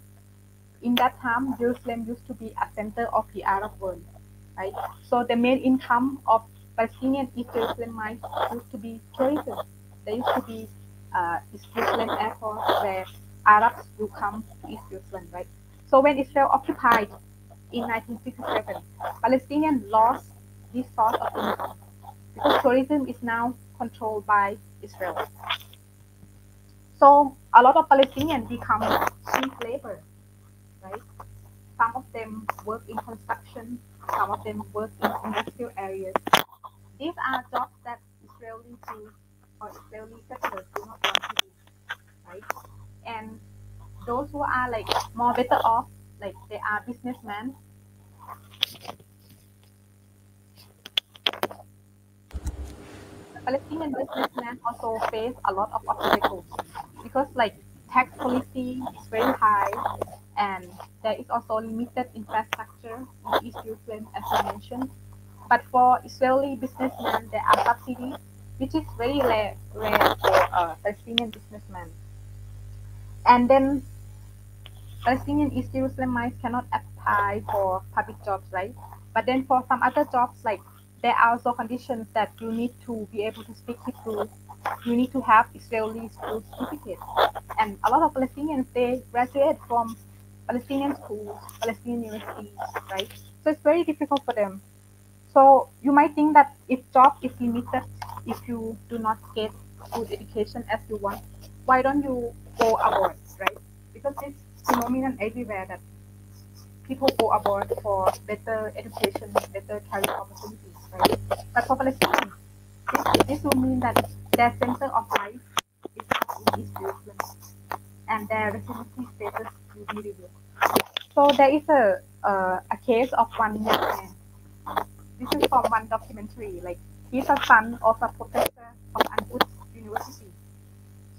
in that time, Jerusalem used to be a center of the Arab world, right? So the main income of Palestinian East Jerusalemites used to be tourism. There used to be uh, East Jerusalem airport where Arabs will come to East Jerusalem, right? So when Israel occupied in 1967, Palestinians lost this source of income because tourism is now controlled by Israel. So a lot of Palestinians become cheap labor, right? Some of them work in construction, some of them work in industrial areas. These are jobs that Israeli Jews or Israeli settlers do not want to do, right? And those who are like more better off, like they are businessmen. Palestinian businessmen also face a lot of obstacles because like tax policy is very high and there is also limited infrastructure in East Jerusalem as I mentioned. But for Israeli businessmen, there are subsidies, which is very rare, rare for uh, Palestinian businessmen. And then Palestinian East Jerusalemites cannot apply for public jobs, right? But then for some other jobs, like there are also conditions that you need to be able to speak Hebrew. You need to have Israeli school certificate. And a lot of Palestinians, they graduate from Palestinian schools, Palestinian universities, right? So it's very difficult for them. So you might think that if job is limited, if you do not get good education as you want, why don't you go abroad, right? Because it's phenomenon everywhere that people go abroad for better education, better career opportunities, right? But for Palestinians, this, this will mean that their center of life is in East Jerusalem, and their residency status will be revealed. So there is a uh, a case of one young man. This is from one documentary. Like he's a son of a professor of An University.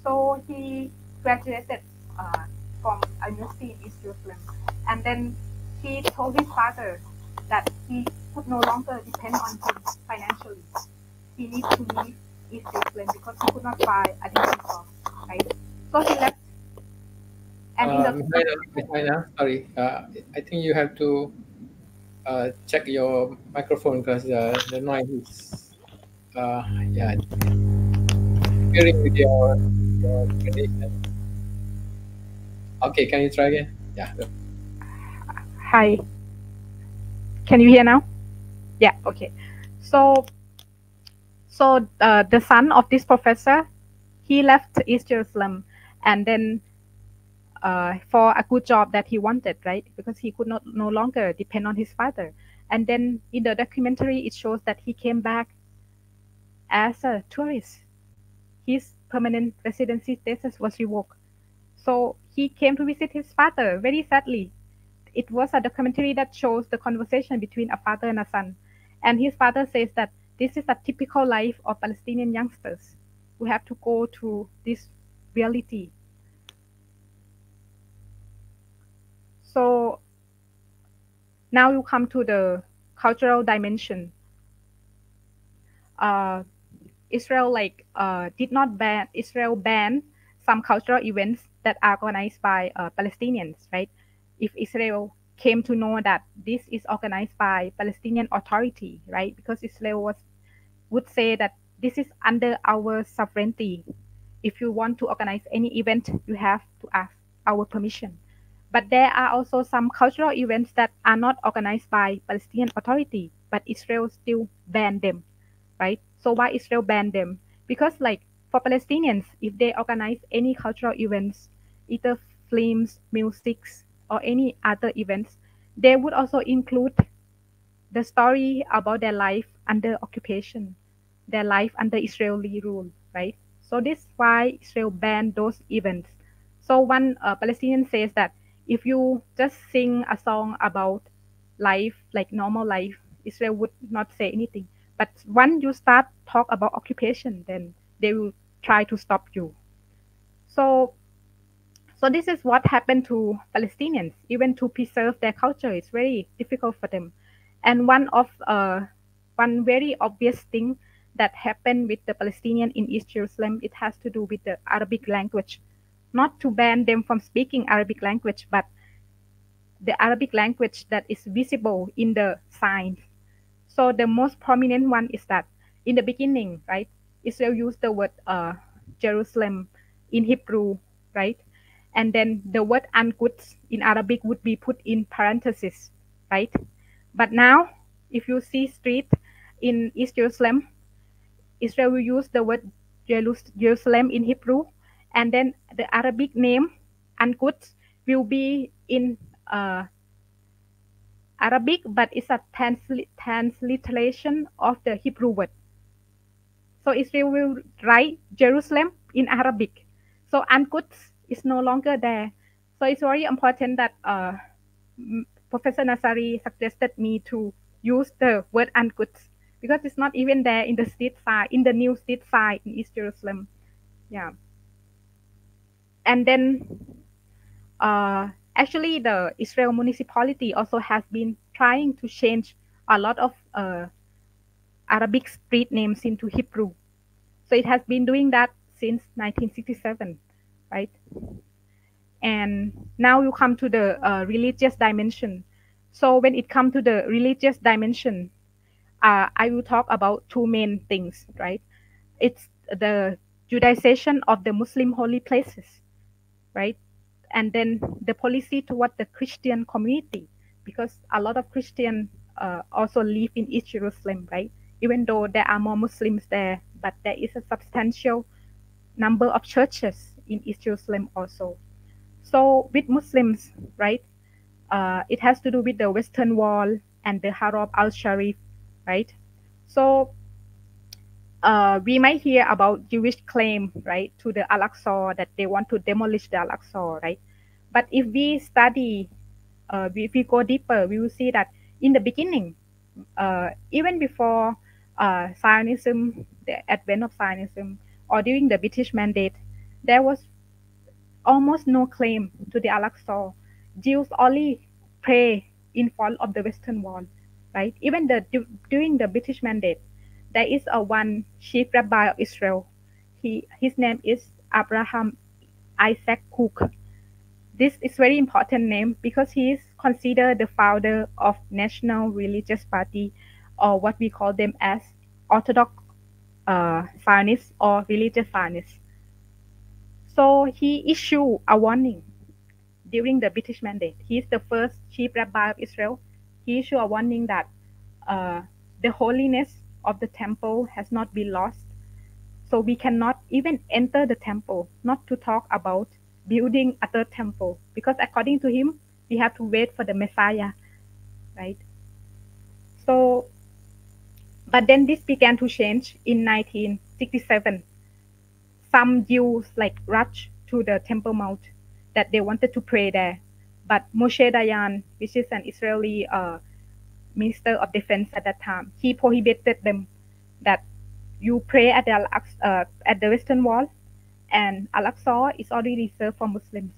So he graduated uh, from a university in East Jerusalem. And then he told his father that he could no longer depend on him financially. He needs to leave East Jerusalem because he could not buy a decent job, right? So he left. And uh, in the sorry, uh, I think you have to uh, check your microphone because uh, the noise is, uh, yeah, interfering with your, your condition. Okay, can you try again? Yeah. Hi. Can you hear now? Yeah, okay. So, so uh, the son of this professor, he left East Jerusalem and then uh, for a good job that he wanted, right? Because he could not no longer depend on his father. And then in the documentary, it shows that he came back as a tourist. His permanent residency status was revoked. So he came to visit his father very sadly. It was a documentary that shows the conversation between a father and a son. And his father says that this is a typical life of Palestinian youngsters who have to go to this reality. So now you come to the cultural dimension. Uh, Israel like uh, did not ban Israel banned some cultural events that are organized by uh, Palestinians, right? If Israel came to know that this is organized by Palestinian Authority, right? Because Israel was would say that this is under our sovereignty. If you want to organize any event, you have to ask our permission. But there are also some cultural events that are not organized by Palestinian Authority, but Israel still banned them, right? So why Israel banned them? Because like for Palestinians, if they organize any cultural events, either films, musics, or any other events, they would also include the story about their life under occupation, their life under Israeli rule, right? So this is why Israel banned those events. So one uh, Palestinian says that if you just sing a song about life, like normal life, Israel would not say anything. But when you start talk about occupation, then they will try to stop you, So, so this is what happened to Palestinians. Even to preserve their culture, it's very difficult for them. And one of uh, one very obvious thing that happened with the Palestinian in East Jerusalem, it has to do with the Arabic language. Not to ban them from speaking Arabic language, but the Arabic language that is visible in the signs. So the most prominent one is that in the beginning, right, Israel used the word uh, Jerusalem in Hebrew, right? And then the word Al-Quds in Arabic would be put in parentheses, right? But now, if you see street in East Jerusalem, Israel will use the word Jerusalem in Hebrew, and then the Arabic name Al-Quds will be in uh, Arabic, but it's a transl transliteration of the Hebrew word. So Israel will write Jerusalem in Arabic. So Al-Quds is no longer there. So it's very important that uh, Professor Nasari suggested me to use the word Al-Quds because it's not even there in the state side, in the new state side in East Jerusalem. Yeah. And then uh, actually the Israel municipality also has been trying to change a lot of uh, Arabic street names into Hebrew. So it has been doing that since 1967, right? And now you come to the uh, religious dimension. So when it comes to the religious dimension, uh, I will talk about two main things, right? It's the Judaization of the Muslim holy places, right? And then the policy toward the Christian community, because a lot of Christians uh, also live in East Jerusalem, right? Even though there are more Muslims there, but there is a substantial number of churches in East Jerusalem also. So with Muslims, right, uh, it has to do with the Western Wall and the Haram al-Sharif right? So uh, we might hear about Jewish claim, right, to the Al-Aqsa that they want to demolish the Al-Aqsa, right? But if we study, uh, if we go deeper, we will see that in the beginning, uh, even before uh, Zionism, the advent of Zionism, or during the British Mandate, there was almost no claim to the Al-Aqsa. Jews only pray in front of the Western Wall right? Even the during the British Mandate, there is a one chief rabbi of Israel. He his name is Abraham Isaac Kook. This is very important name because he is considered the founder of National Religious Party, or what we call them as Orthodox uh, Zionists or religious Zionists. So he issued a warning during the British Mandate. He is the first chief rabbi of Israel he issued a warning that uh, the holiness of the temple has not been lost. So we cannot even enter the temple, not to talk about building a third temple, because according to him, we have to wait for the Messiah, right? So, but then this began to change in 1967. Some Jews like rushed to the Temple Mount that they wanted to pray there. But Moshe Dayan, which is an Israeli uh, minister of defense at that time, he prohibited them that you pray at the uh, at the Western Wall, and Al-Aqsa is already reserved for Muslims.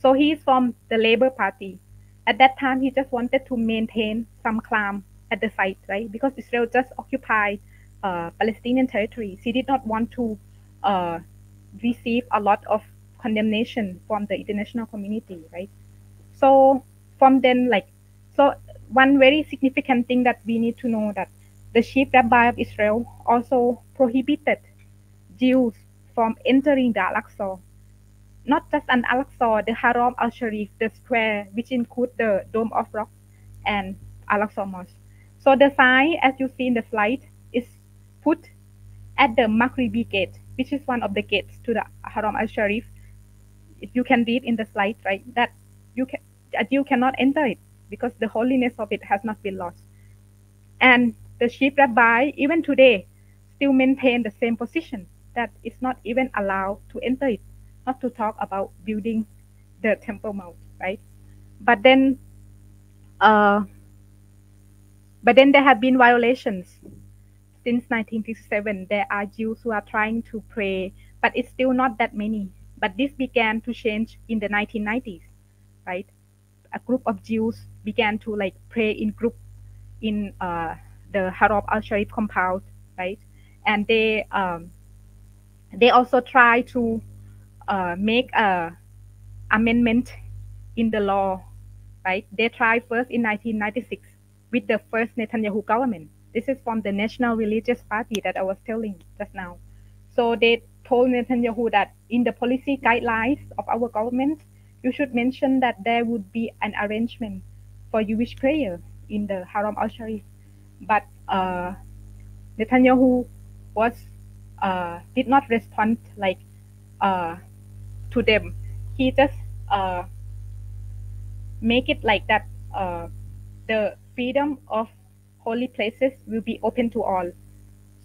So he is from the Labour Party. At that time, he just wanted to maintain some calm at the site, right? Because Israel just occupied uh, Palestinian territories. He did not want to uh, receive a lot of condemnation from the international community, right? So from then, like, so one very significant thing that we need to know that the chief rabbi of Israel also prohibited Jews from entering the Al-Aqsa. Not just an Al-Aqsa, the Haram al-Sharif, the square, which include the Dome of Rock and Al-Aqsa Mosque. So the sign, as you see in the slide, is put at the Maghribi gate, which is one of the gates to the Haram al-Sharif. You can read in the slide, right, that you can that you cannot enter it because the holiness of it has not been lost. And the chief rabbi, even today, still maintain the same position that it's not even allowed to enter it, not to talk about building the Temple Mount, right? But then, uh, but then there have been violations since 1957. There are Jews who are trying to pray, but it's still not that many But this began to change in the 1990s, right? A group of Jews began to like pray in group in uh, the Haram al Sharif compound, right? And they um, they also try to uh, make a amendment in the law, right? They tried first in 1996 with the first Netanyahu government. This is from the National Religious Party that I was telling just now. So they told Netanyahu that in the policy guidelines of our government, you should mention that there would be an arrangement for Jewish prayer in the Haram al Sharif. But uh, Netanyahu was uh, did not respond like uh, to them. He just uh, make it like that. Uh, the freedom of holy places will be open to all.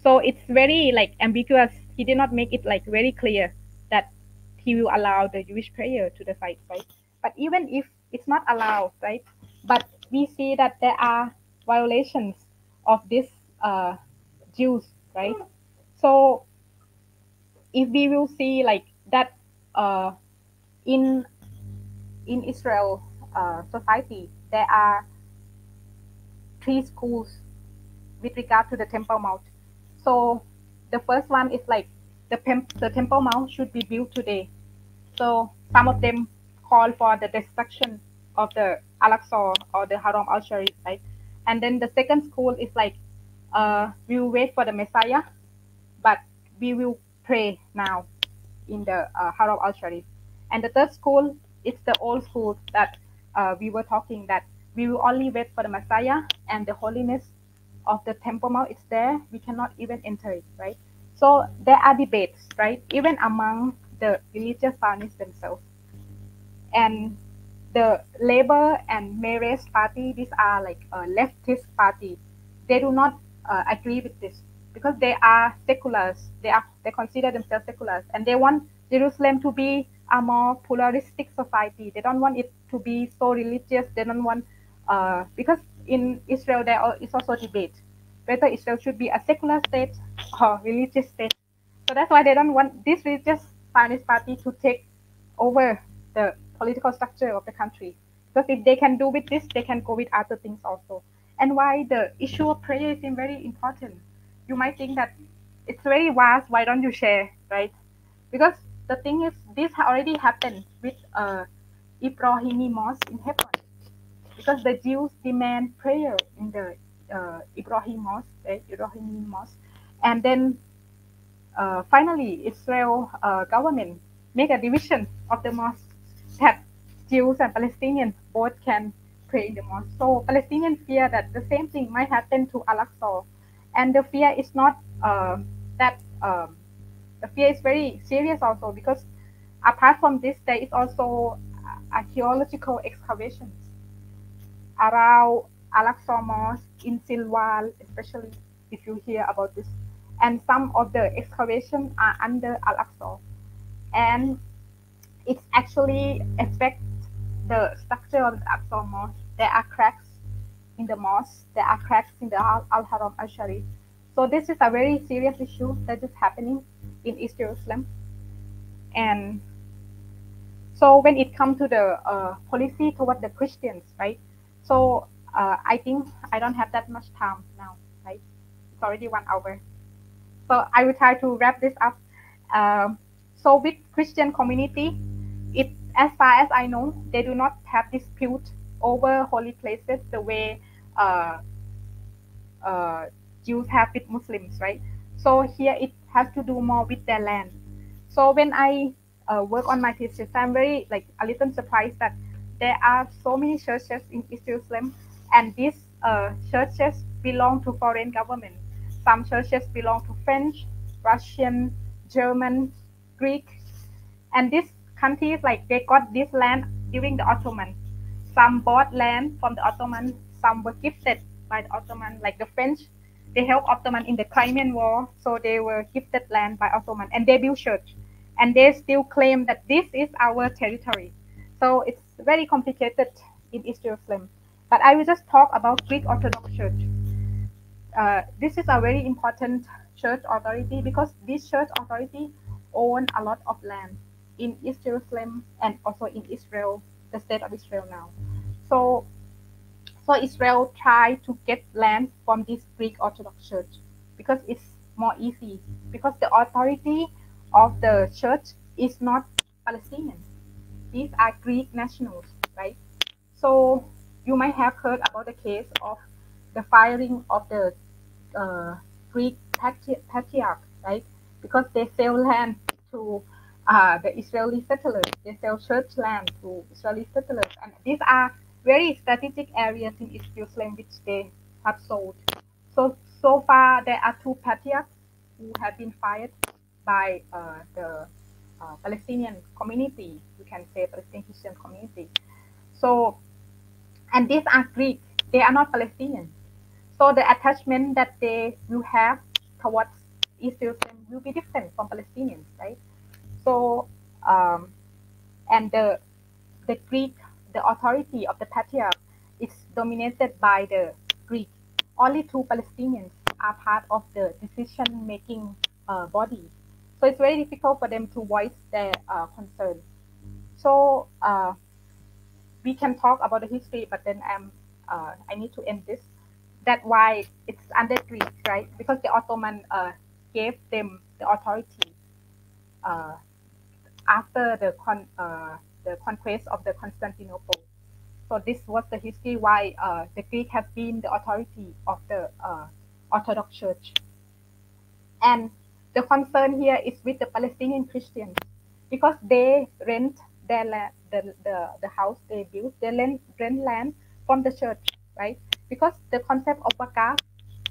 So it's very like ambiguous. He did not make it like very clear that he will allow the Jewish prayer to the site, right? But even if it's not allowed, right? But we see that there are violations of this uh, Jews, right? So if we will see like that uh, in in Israel uh, society, there are three schools with regard to the Temple Mount. So the first one is like the, the Temple Mount should be built today. So some of them call for the destruction of the Al-Aqsa or the Haram al-Sharif, right? And then the second school is like, uh, we will wait for the Messiah, but we will pray now in the uh, Haram al-Sharif. And the third school is the old school that uh, we were talking that we will only wait for the Messiah and the holiness of the Temple Mount is there. We cannot even enter it, right? So there are debates, right? Even among the religious founders themselves. And the Labor and Meretz party, these are like a leftist party. They do not uh, agree with this because they are seculars. They are they consider themselves seculars, and they want Jerusalem to be a more pluralistic society. They don't want it to be so religious. They don't want uh, because in Israel there is also debate whether Israel should be a secular state or religious state. So that's why they don't want this religious Zionist party to take over the political structure of the country. Because if they can do with this, they can go with other things also. And why the issue of prayer is very important. You might think that it's very vast. Why don't you share, right? Because the thing is, this already happened with uh, Ibrahimi mosque in Hebron because the Jews demand prayer in the uh, Ibrahim mosque, right? Ibrahim mosque, and then uh, finally Israel uh, government make a division of the mosque that Jews and Palestinians both can pray in the mosque. So Palestinians fear that the same thing might happen to Al-Aqsa, and the fear is not uh, that um, the fear is very serious also because apart from this, there is also archaeological excavations around Al-Aqsa Mosque in Silwan, especially if you hear about this. And some of the excavations are under Al-Aqsa. And it actually affects the structure of the Al-Aqsa Mosque. There are cracks in the mosque. There are cracks in the Al-Haram al-Sharif. So this is a very serious issue that is happening in East Jerusalem. And so when it comes to the uh, policy toward the Christians, right? So uh, I think I don't have that much time now, right? It's already one hour. So I will try to wrap this up. Um, so with Christian community, it as far as I know, they do not have dispute over holy places the way uh, uh, Jews have with Muslims, right? So here it has to do more with their land. So when I uh, work on my thesis, I'm very like a little surprised that there are so many churches in Jerusalem, and these uh, churches belong to foreign government. Some churches belong to French, Russian, German, Greek, and these countries like they got this land during the Ottoman. Some bought land from the Ottoman. Some were gifted by the Ottoman, like the French. They helped Ottoman in the Crimean War, so they were gifted land by Ottoman, and they built church, and they still claim that this is our territory. So it's very complicated in East Jerusalem. But I will just talk about Greek Orthodox Church. Uh, this is a very important church authority because this church authority own a lot of land in East Jerusalem and also in Israel, the state of Israel now. So, so Israel tried to get land from this Greek Orthodox Church because it's more easy because the authority of the church is not Palestinian. These are Greek nationals, right? So you might have heard about the case of the firing of the uh, Greek patriarch, right? Because they sell land to uh, the Israeli settlers. They sell church land to Israeli settlers. And these are very strategic areas in East Jerusalem which they have sold. So, so far there are two patriarchs who have been fired by uh, the uh, Palestinian community, you can say Palestinian Christian community. So, and these are Greek, they are not Palestinian. So the attachment that they will have towards Israel will be different from Palestinians, right? So, um, and the the Greek, the authority of the patriarch is dominated by the Greek. Only two Palestinians are part of the decision-making uh, body. So it's very difficult for them to voice their uh, concern. So uh, we can talk about the history, but then um, uh, I need to end this that's why it's under Greek, right? Because the Ottoman uh, gave them the authority uh, after the con uh, the conquest of the Constantinople. So this was the history why the Greek have been the authority of the Orthodox Church. And the concern here is with the Palestinian Christians because they rent their land, the, the, the house they built, they rent, rent land from the church, right? because the concept of wakaf,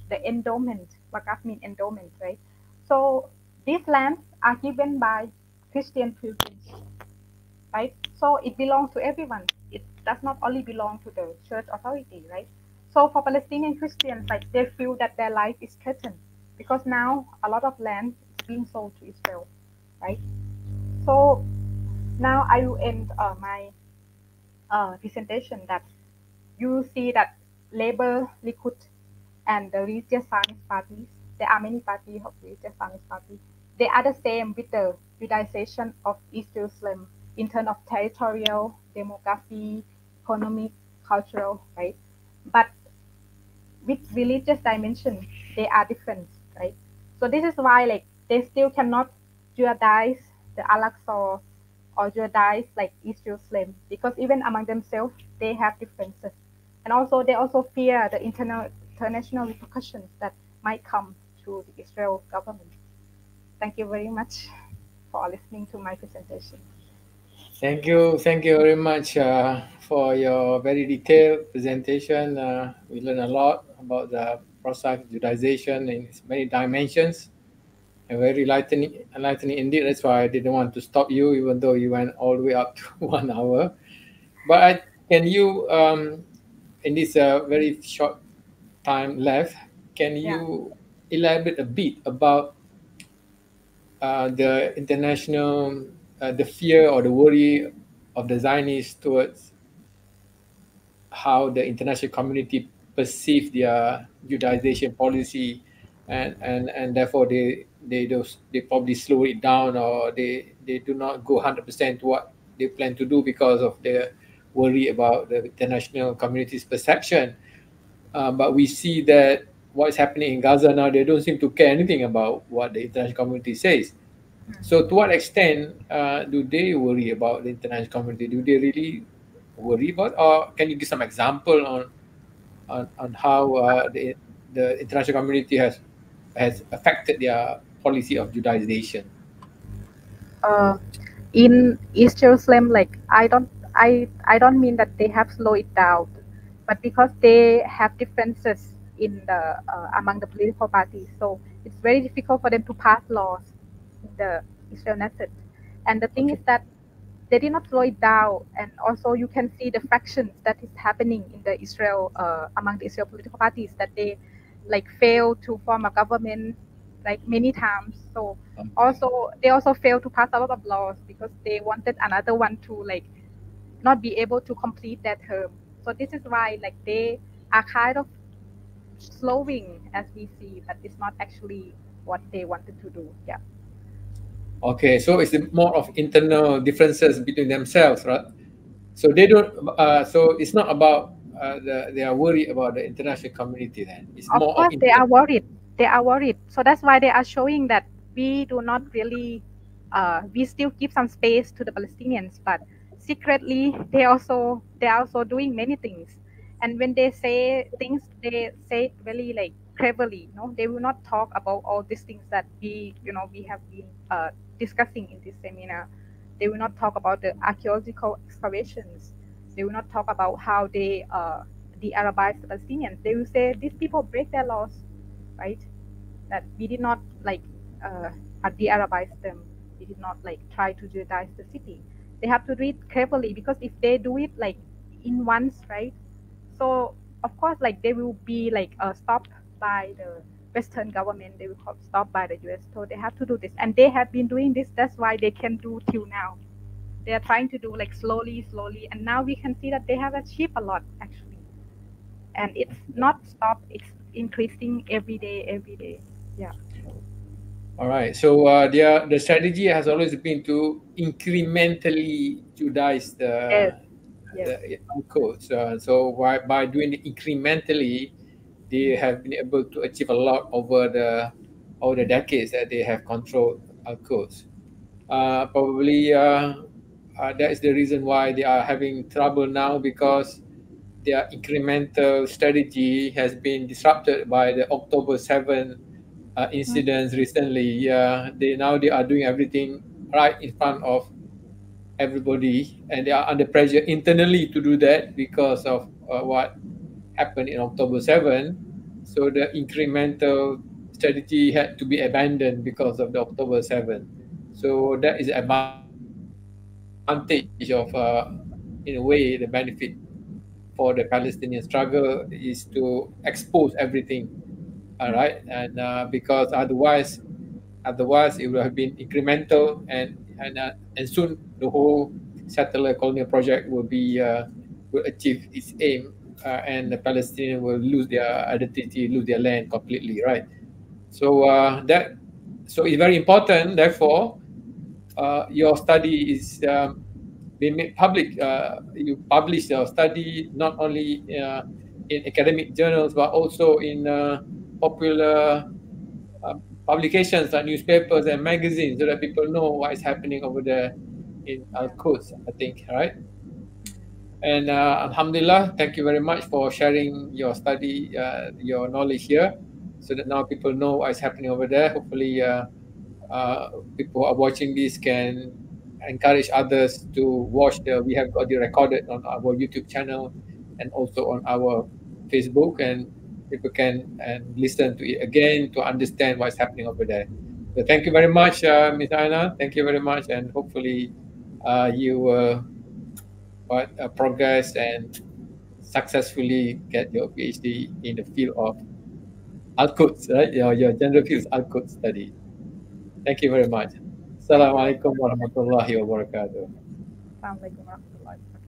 the endowment, wakaf means endowment, right? So these lands are given by Christian pilgrims, right? So it belongs to everyone. It does not only belong to the church authority, right? So for Palestinian Christians, like they feel that their life is threatened because now a lot of land is being sold to Israel, right? So now I will end uh, my uh, presentation that you see that Labour, Likud, and the religious Zionist parties. There are many parties of religious Zionist party. They are the same with the Judaization of East Jerusalem in terms of territorial, demography, economic, cultural, right? But with religious dimension, they are different? So this is why like they still cannot Judaize the Al-Aqsa or Judaize like East Jerusalem because even among themselves they have differences and also they also fear the internal, international repercussions that might come to the Israel government. Thank you very much for listening to my presentation. Thank you, thank you very much uh, for your very detailed presentation. Uh, we learned a lot about the process Judaization in its many dimensions and very enlightening, enlightening indeed. That's why I didn't want to stop you, even though you went all the way up to one hour. But I, can you um, in this uh, very short time left, can you yeah. elaborate a bit about uh, the international, uh, the fear or the worry of the Zionists towards how the international community perceive their Judaization policy, and and and therefore they they those they probably slow it down or they they do not go hundred percent to what they plan to do because of their worry about the international community's perception. Uh, but we see that what is happening in Gaza now, they don't seem to care anything about what the international community says. So, to what extent uh, do they worry about the international community? Do they really worry about, or can you give some example on on, on how uh, the the international community has has affected their policy of Judaization? Uh, in East Jerusalem, like I don't I I don't mean that they have slowed it down, but because they have differences in the uh, among the political parties, so it's very difficult for them to pass laws in the Israel Knesset. And the thing is that they did not slow it down, and also you can see the fractions that is happening in the Israel uh, among the Israel political parties that they like fail to form a government like many times. So also they also fail to pass a lot of laws because they wanted another one to like not be able to complete that term. So this is why like they are kind of slowing as we see, but it's not actually what they wanted to do. Yeah. Okay, so it's more of internal differences between themselves, right? So they don't. Uh, so it's not about uh, the, they are worried about the international community. Then it's of more. Course of they are worried. They are worried. So that's why they are showing that we do not really. Uh, we still give some space to the Palestinians, but secretly they also they are also doing many things. And when they say things, they say really like cleverly. No, they will not talk about all these things that we you know we have been uh, discussing in this seminar. They will not talk about the archaeological excavations. They will not talk about how they uh, the Palestinians. They will say these people break their laws, right? That we did not like uh, de-Arabize them. We did not like try to Judaize the city. They have to do it carefully because if they do it like in once, right? So of course, like they will be like uh, stopped by the Western government, they will stop by the US. So they have to do this. And they have been doing this. That's why they can do till now. They are trying to do like slowly, slowly. And now we can see that they have achieved a lot actually. And it's not stopped, it's increasing every day, every day. Yeah. All right. So uh, their, the strategy has always been to incrementally Judaize the, yes. Yes. the Quds. Uh, so by, by doing it incrementally, they have been able to achieve a lot over the over the decades that they have controlled Al-Quds. Uh, probably uh, uh, that is the reason why they are having trouble now because their incremental strategy has been disrupted by the October 7 uh, incidents mm-hmm. recently. Uh, they now they are doing everything right in front of everybody, and they are under pressure internally to do that because of uh, what happened in October 7. So the incremental strategy had to be abandoned because of the October 7. So that is an advantage of, uh, in a way, the benefit for the Palestinian struggle is to expose everything, all right? And uh, because otherwise, otherwise it would have been incremental and and uh, and soon the whole settler colonial project will be uh, will achieve its aim uh, and the Palestinians will lose their identity, lose their land completely, right? So uh, that so it's very important. Therefore, uh, your study is um, being made public. Uh, you publish your study not only uh, in academic journals but also in uh, popular publications like newspapers and magazines, so that people know what is happening over there in Al Quds. I think, right? And uh, Alhamdulillah, thank you very much for sharing your study, uh, your knowledge here, so that now people know what is happening over there. Hopefully, uh, uh people are watching this can encourage others to watch the. We have got recorded on our YouTube channel and also on our Facebook, and people can and listen to it again to understand what's happening over there. So thank you very much, uh, Ms. Aina. Thank you very much, and hopefully, uh, you but uh, progress and successfully get your PhD in the field of Al-Quds, right? Your, your general field Al-Quds study. Thank you very much. Assalamualaikum warahmatullahi wabarakatuh. Assalamualaikum